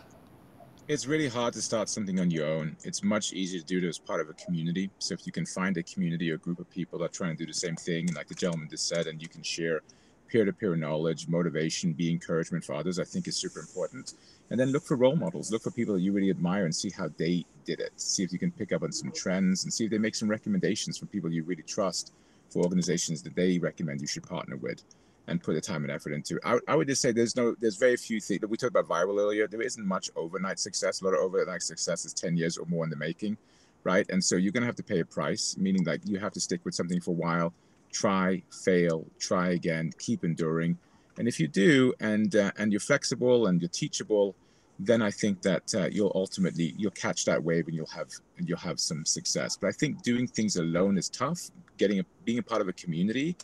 It's really hard to start something on your own. It's much easier to do it as part of a community. So if you can find a community or group of people that are trying to do the same thing, like the gentleman just said, and you can share peer-to-peer knowledge, motivation, be encouragement for others, I think is super important. And then look for role models. Look for people that you really admire and see how they did it. See if you can pick up on some trends and see if they make some recommendations from people you really trust for organizations that they recommend you should partner with and put the time and effort into. I, I would just say there's no, there's very few things. That we talked about viral earlier. There isn't much overnight success. A lot of overnight success is 10 years or more in the making, right? And so you're going to have to pay a price, meaning like you have to stick with something for a while try, fail, try again, keep enduring. And if you do, and uh, and you're flexible and you're teachable, then I think that uh, you'll ultimately you'll catch that wave and you'll have and you'll have some success. But I think doing things alone is tough. Getting a, being a part of a community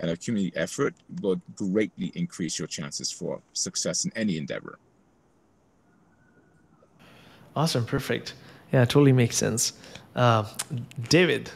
and a community effort will greatly increase your chances for success in any endeavor. Awesome, perfect. Yeah, totally makes sense. Uh, David,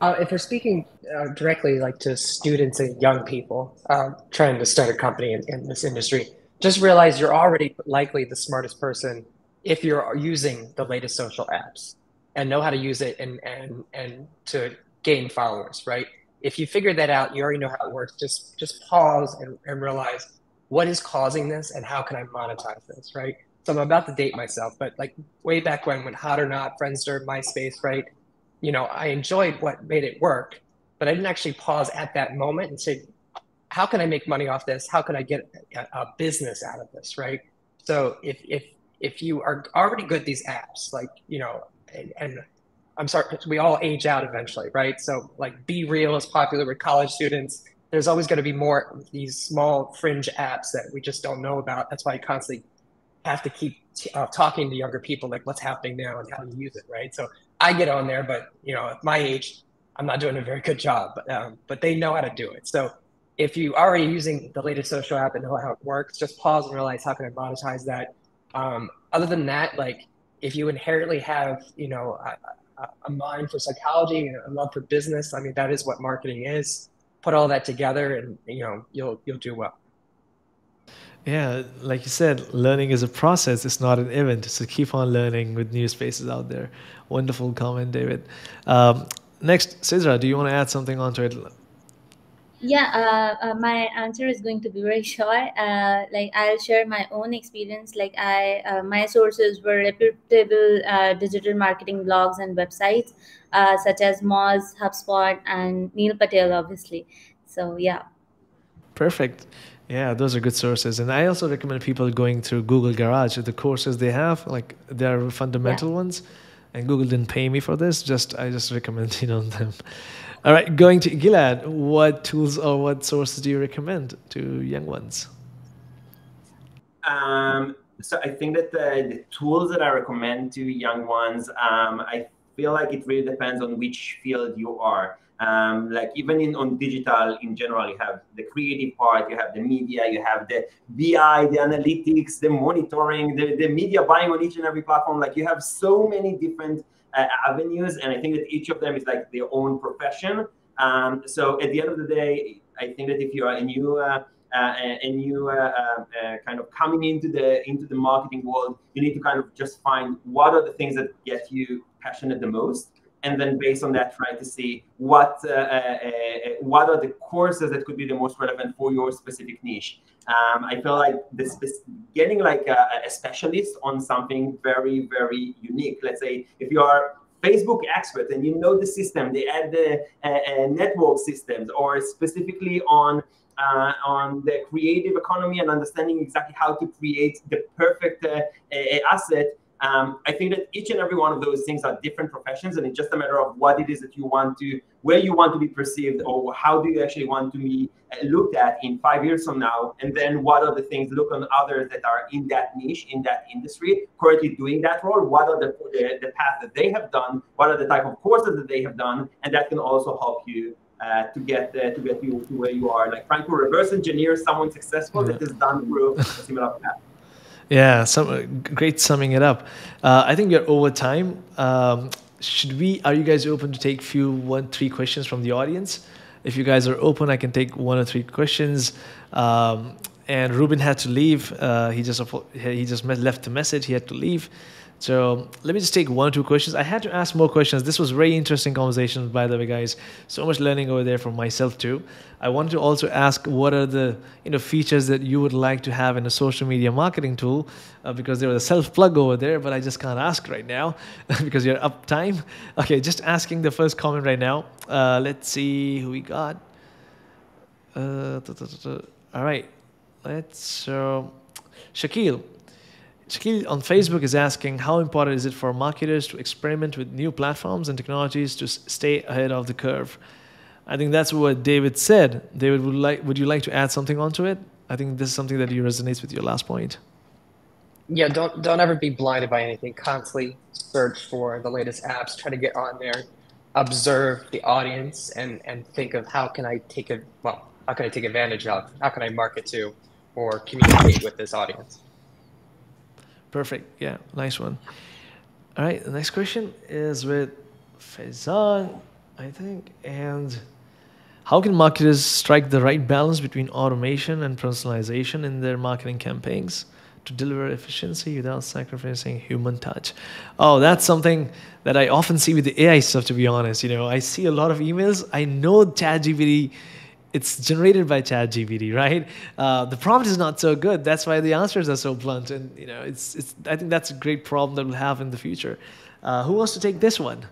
uh, if we're speaking uh, directly like to students and young people uh, trying to start a company in, in, this industry, just realize you're already likely the smartest person if you're using the latest social apps and know how to use it and and and to gain followers, right? If you figure that out, you already know how it works. Just just pause and, and realize what is causing this and how can I monetize this, right? So I'm about to date myself, but like way back when, when Hot or Not, Friendster, MySpace, right? You know, I enjoyed what made it work, but I didn't actually pause at that moment and say, how can I make money off this? How can I get a, a business out of this, right? So if if if you are already good at these apps, like you know, and, and I'm sorry, we all age out eventually, right? So like BeReal is popular with college students. There's always going to be more these small fringe apps that we just don't know about. That's why I constantly have to keep uh, talking to younger people like what's happening now and how to use it, right? So I get on there, but you know, at my age, I'm not doing a very good job, but, um, but they know how to do it. So if you are already using the latest social app and know how it works, just pause and realize how can I monetize that. Um, other than that, like if you inherently have, you know, a, a mind for psychology and a love for business, I mean, that is what marketing is. Put all that together, and you know, you'll you'll do well. Yeah, like you said, learning is a process. It's not an event. So keep on learning with new spaces out there. Wonderful comment, David. Um, next, Sidra, do you want to add something onto it? Yeah, uh, uh, my answer is going to be very short. Uh, like I'll share my own experience. Like I, uh, my sources were reputable uh, digital marketing blogs and websites, uh, such as Moz, HubSpot, and Neil Patel, obviously. So yeah. Perfect. Yeah, those are good sources. And I also recommend people going through Google Garage. The courses they have, like they're fundamental yeah. ones. And Google didn't pay me for this. Just I just recommend you know them. All right, going to Gilad, what tools or what sources do you recommend to young ones? Um, so I think that the, the, tools that I recommend to young ones, um, I feel like it really depends on which field you are. Um, like even in on digital in general, you have the creative part, you have the media, you have the BI, the analytics, the monitoring, the, the media buying on each and every platform. Like you have so many different uh, avenues, and I think that each of them is like their own profession. Um, so at the end of the day, I think that if you are a new uh, uh, and you uh, uh, uh, kind of coming into the into the marketing world, you need to kind of just find what are the things that get you passionate the most, and then based on that, try to see what what are the courses that could be the most relevant for your specific niche. Um, I feel like this, getting like a, a, specialist on something very, very unique. Let's say if you are Facebook expert and you know the system, they add the uh, uh, network systems or specifically on uh, on the creative economy and understanding exactly how to create the perfect uh, asset um, I think that each and every one of those things are different professions, and it's just a matter of what it is that you want to, where you want to be perceived, or how do you actually want to be uh, looked at in five years from now, and then what are the things look on others that are in that niche, in that industry, currently doing that role. What are the the, the path that they have done? What are the type of courses that they have done, and that can also help you uh, to get uh, to get you to where you are. Like trying to reverse engineer someone successful that is done through a similar path. Yeah, some great summing it up. Uh, I think we're over time. Um, should we? Are you guys open to take few one three questions from the audience? If you guys are open, I can take one or three questions. Um, and Reuben had to leave. Uh, he just he just left a message. He had to leave. So let me just take one or two questions. I had to ask more questions. This was very interesting conversation, by the way, guys. So much learning over there from myself too. I wanted to also ask what are the you know features that you would like to have in a social media marketing tool, uh, because there was a self plug over there, but I just can't ask right now because you're up time. Okay, just asking the first comment right now. Uh, let's see who we got. Uh, all right, let's so Shaquille. On Facebook is asking how important is it for marketers to experiment with new platforms and technologies to stay ahead of the curve? I think that's what David said. David, would like would you like to add something onto it? I think this is something that you resonates with your last point. Yeah, don't don't ever be blinded by anything. Constantly search for the latest apps. Try to get on there, observe the audience, and and think of how can I take a well, how can I take advantage of? How can I market to, or communicate with this audience? Perfect. Yeah, nice one. All right, the next question is with Faizan, I think. And how can marketers strike the right balance between automation and personalization in their marketing campaigns to deliver efficiency without sacrificing human touch? Oh, that's something that I often see with the AI stuff, to be honest. You know, I see a lot of emails. I know ChatGPT it's generated by ChatGPT, right? Uh, the prompt is not so good. That's why the answers are so blunt, and you know, it's it's. I think that's a great problem that we'll have in the future. Uh, who wants to take this one?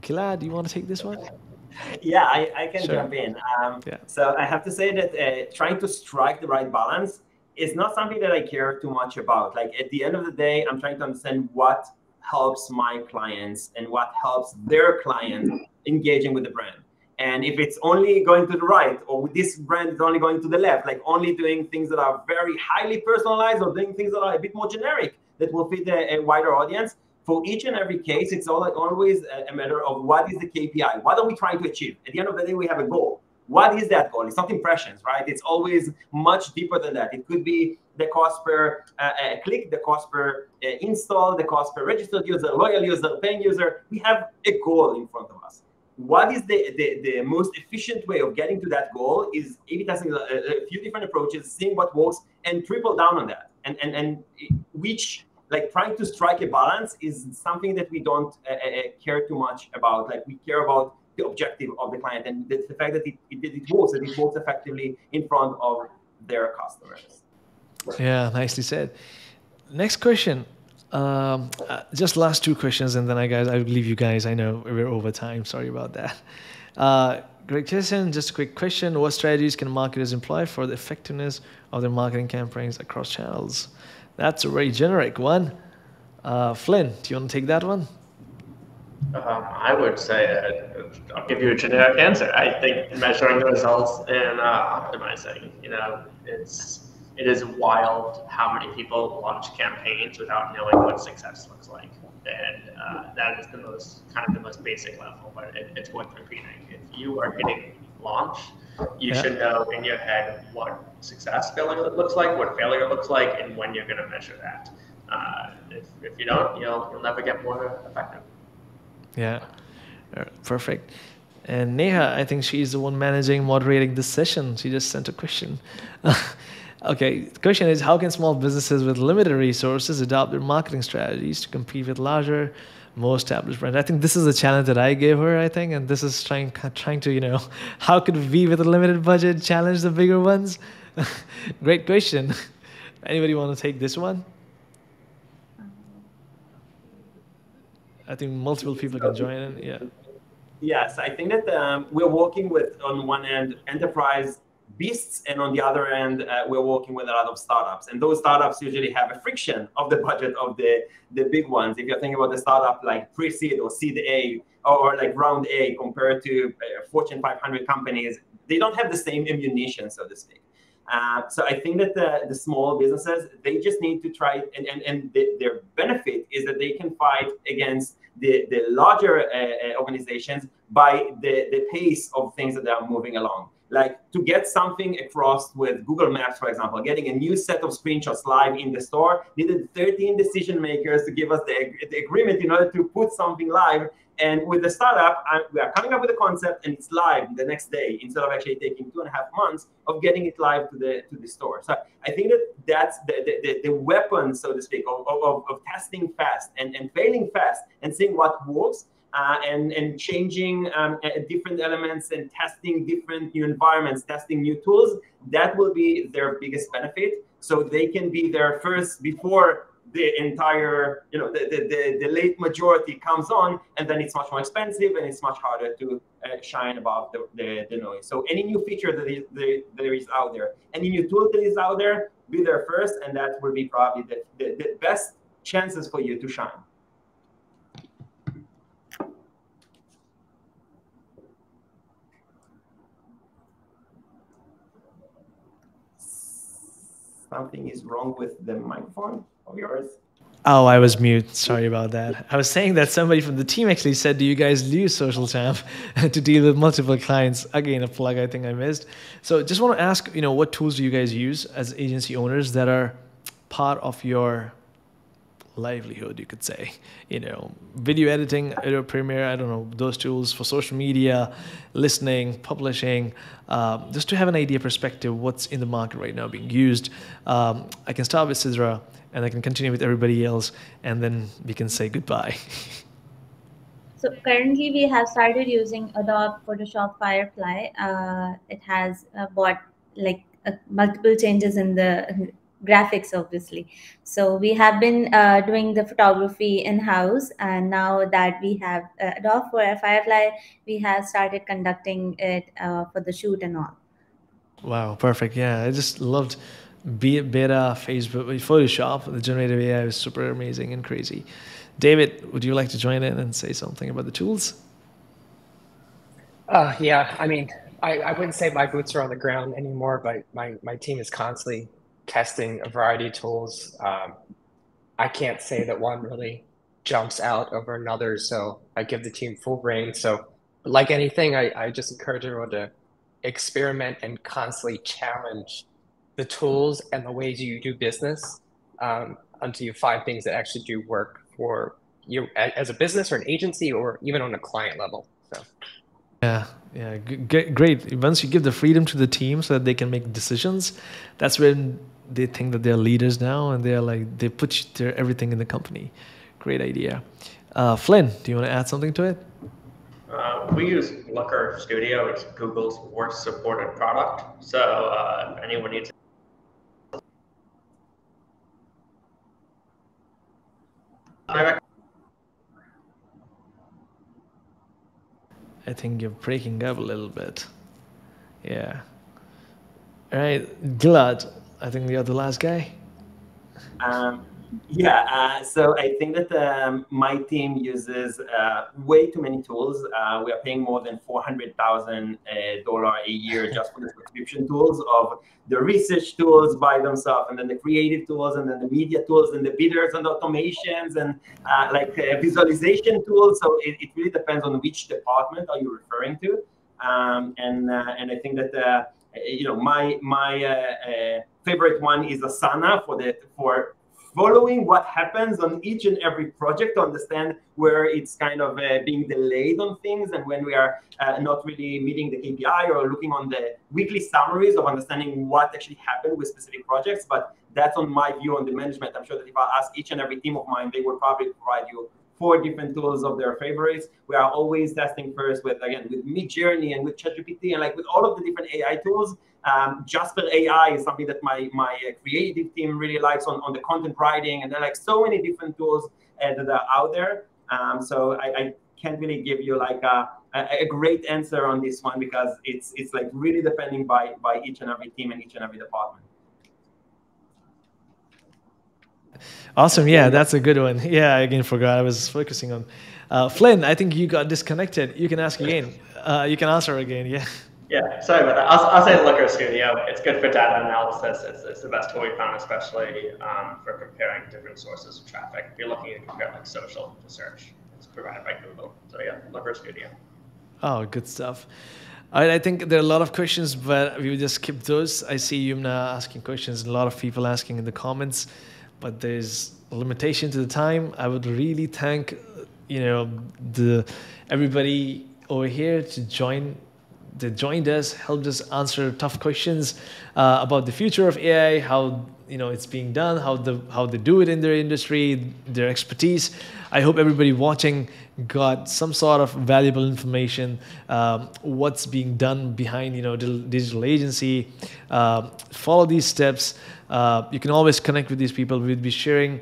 Gilad, you want to take this one? Yeah, I, I can Sure. jump in. Um, Yeah. So I have to say that uh, trying to strike the right balance is not something that I care too much about. Like at the end of the day, I'm trying to understand what helps my clients and what helps their client engaging with the brand. And if it's only going to the right, or with this brand is only going to the left, like only doing things that are very highly personalized or doing things that are a bit more generic that will fit a, a wider audience, for each and every case, it's all, always a, a matter of what is the KPI? What are we trying to achieve? At the end of the day, we have a goal. What is that goal? It's not impressions, right? It's always much deeper than that. It could be the cost per uh, uh, click, the cost per uh, install, the cost per registered user, loyal user, paying user. We have a goal in front of us. What is the, the, the most efficient way of getting to that goal is A/B testing a, a few different approaches, seeing what works, and triple down on that. And and and which like trying to strike a balance is something that we don't uh, uh, care too much about. Like we care about the objective of the client and the, the fact that it, it, it works, that it works effectively in front of their customers. Yeah, nicely said. Next question. Um, uh, just last two questions, and then I guys, I leave you guys. I know we're over time. Sorry about that. Uh, Greg Jason, just a quick question: What strategies can marketers employ for the effectiveness of their marketing campaigns across channels? That's a very generic one. Uh, Flynn, do you want to take that one? Um, I would say, uh, I'll give you a generic answer. I think measuring the results and uh, optimizing. You know, it's it is wild how many people launch campaigns without knowing what success looks like, and uh, that is the most kind of the most basic level, but it, it's worth repeating. If you are hitting launch, you Yeah. should know in your head what success failure looks like, what failure looks like, and when you're going to measure that. Uh, if, if you don't, you'll you'll never get more effective. Yeah, Uh, perfect. And Neha, I think she's the one managing, moderating this session. She just sent a question. okay, the question is How can small businesses with limited resources adopt their marketing strategies to compete with larger, more established brands? I think this is a challenge that I gave her, I think, and this is trying, trying to, you know, how could we with a limited budget challenge the bigger ones? Great question. Anybody want to take this one? I think multiple people can join in. Yeah. Yes, I think that um, we're working with, on one end, enterprise beasts, and on the other end, uh, we're working with a lot of startups. And those startups usually have a friction of the budget of the, the big ones. If you're thinking about the startup like pre-seed or seed A or, like round A compared to uh, Fortune 500 companies, they don't have the same ammunition, so to speak. Uh, so I think that the, the small businesses, they just need to try, and, and, and the, their benefit is that they can fight against the, the larger uh, uh, organizations by the, the pace of things that they are moving along. Like to get something across with Google Maps, for example, getting a new set of screenshots live in the store needed 13 decision makers to give us the, the agreement in order to put something live. And with the startup, I, we are coming up with a concept and it's live the next day instead of actually taking two and a half months of getting it live to the to the store. So I think that that's the, the, the, the weapon, so to speak, of, of, of testing fast and, and failing fast and seeing what works uh, and, and changing um, uh, different elements and testing different new environments, testing new tools. That will be their biggest benefit. So they can be there first before the entire, you know, the, the, the, the, late majority comes on, and then it's much more expensive and it's much harder to uh, shine above the, the, the, noise. So any new feature that is, the, there is out there, any new tool that is out there, be there first, and that will be probably the, the, the best chances for you to shine. Something is wrong with the microphone of yours. Oh, I was mute. Sorry about that. I was saying that somebody from the team actually said, "Do you guys use Social Champ to deal with multiple clients?" Again, a plug I think I missed. So, just want to ask, you know, what tools do you guys use as agency owners that are part of your livelihood, you could say? You know, video editing, Adobe Premiere. I don't know those tools for social media, listening, publishing. Um, just to have an idea perspective, what's in the market right now being used. Um, I can start with Sidra and I can continue with everybody else, and then we can say goodbye. So currently we have started using Adobe Photoshop Firefly. Uh, it has uh, bought like uh, multiple changes in the graphics, obviously. So we have been uh, doing the photography in-house, and now that we have uh, Adobe for Firefly, we have started conducting it uh, for the shoot and all. Wow, perfect. Yeah, I just loved beta Facebook Photoshop. The generative AI is super amazing and crazy. David, would you like to join in and say something about the tools? Uh, yeah, I mean, I, I wouldn't say my boots are on the ground anymore, but my, my team is constantly testing a variety of tools. Um, I can't say that one really jumps out over another, so I give the team full reign. So, like anything, I, I just encourage everyone to experiment and constantly challenge the tools and the ways you do business um, until you find things that actually do work for you as a business or an agency or even on a client level. So. Yeah, yeah, g- great. Once you give the freedom to the team so that they can make decisions, that's when they think that they're leaders now and they're like they put their everything in the company. Great idea. Uh, Flynn, do you want to add something to it? Uh, we use Looker Studio. It's Google's worst supported product. So uh, anyone needs I think you're breaking up a little bit. Yeah. All right, Gilad. I think you're the last guy. Um, yeah, uh, so I think that um, my team uses uh, way too many tools. Uh, we are paying more than four hundred thousand dollar a year just for the subscription tools of the research tools by themselves, and then the creative tools, and then the media tools, and the bidders and automations, and uh, like uh, visualization tools. So it, it, really depends on which department are you referring to, um, and and I think that you know my my favorite one is Asana for the for following what happens on each and every project to understand where it's kind of uh, being delayed on things and when we are uh, not really meeting the KPI or looking on the weekly summaries of understanding what actually happened with specific projects. But that's on my view on the management. I'm sure that if I ask each and every team of mine, they will probably provide you four different tools of their favorites. We are always testing first with, again, with Midjourney and with ChatGPT and like with all of the different AI tools um, Jasper AI is something that my my uh, creative team really likes on, on the content writing, and there are like so many different tools uh, that are out there. Um, so I, I, can't really give you like a, a, great answer on this one because it's it's like really depending by by each and every team and each and every department. Awesome. Yeah, that's a good one. Yeah, I again forgot. I was focusing on uh, Flynn. I think you got disconnected. You can ask again. Uh, you can answer again. Yeah. Yeah, sorry about that. I'll, I'll say Looker Studio. It's good for data analysis. It's, it's the best tool we found, especially um, for comparing different sources of traffic. If you're looking to compare like social to search, it's provided by Google. So yeah, Looker Studio. Oh, good stuff. I think there are a lot of questions, but we will just skip those. I see Yumna asking questions, and a lot of people asking in the comments, but there's a limitation to the time. I would really thank, you know, the everybody over here to join they joined us, helped us answer tough questions uh, about the future of AI, how you know it's being done, how the how they do it in their industry, their expertise. I hope everybody watching got some sort of valuable information. Um, what's being done behind you know digital agency. Uh, follow these steps. Uh, you can always connect with these people. We'll be sharing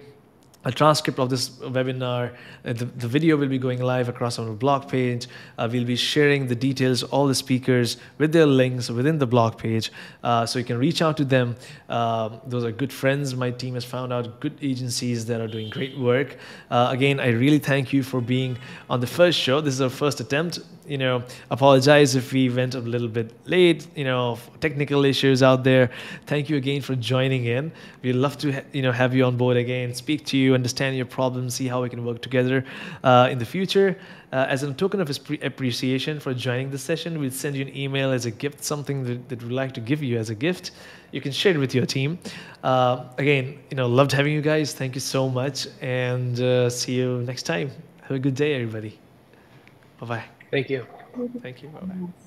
a transcript of this webinar. Uh, the, the video will be going live across our blog page. Uh, we'll be sharing the details, all the speakers with their links within the blog page. Uh, so you can reach out to them. Uh, those are good friends. My team has found out good agencies that are doing great work. Uh, again, I really thank you for being on the first show. This is our first attempt you know, apologize if we went a little bit late, you know, technical issues out there. Thank you again for joining in. We'd love to, you know, have you on board again, speak to you, understand your problems, see how we can work together uh, in the future. Uh, as a token of appreciation for joining the session, we'll send you an email as a gift, something that, that we'd like to give you as a gift. You can share it with your team. Uh, again, you know, loved having you guys. Thank you so much, and uh, see you next time. Have a good day, everybody. Bye bye. Thank you. Thank you. Bye bye.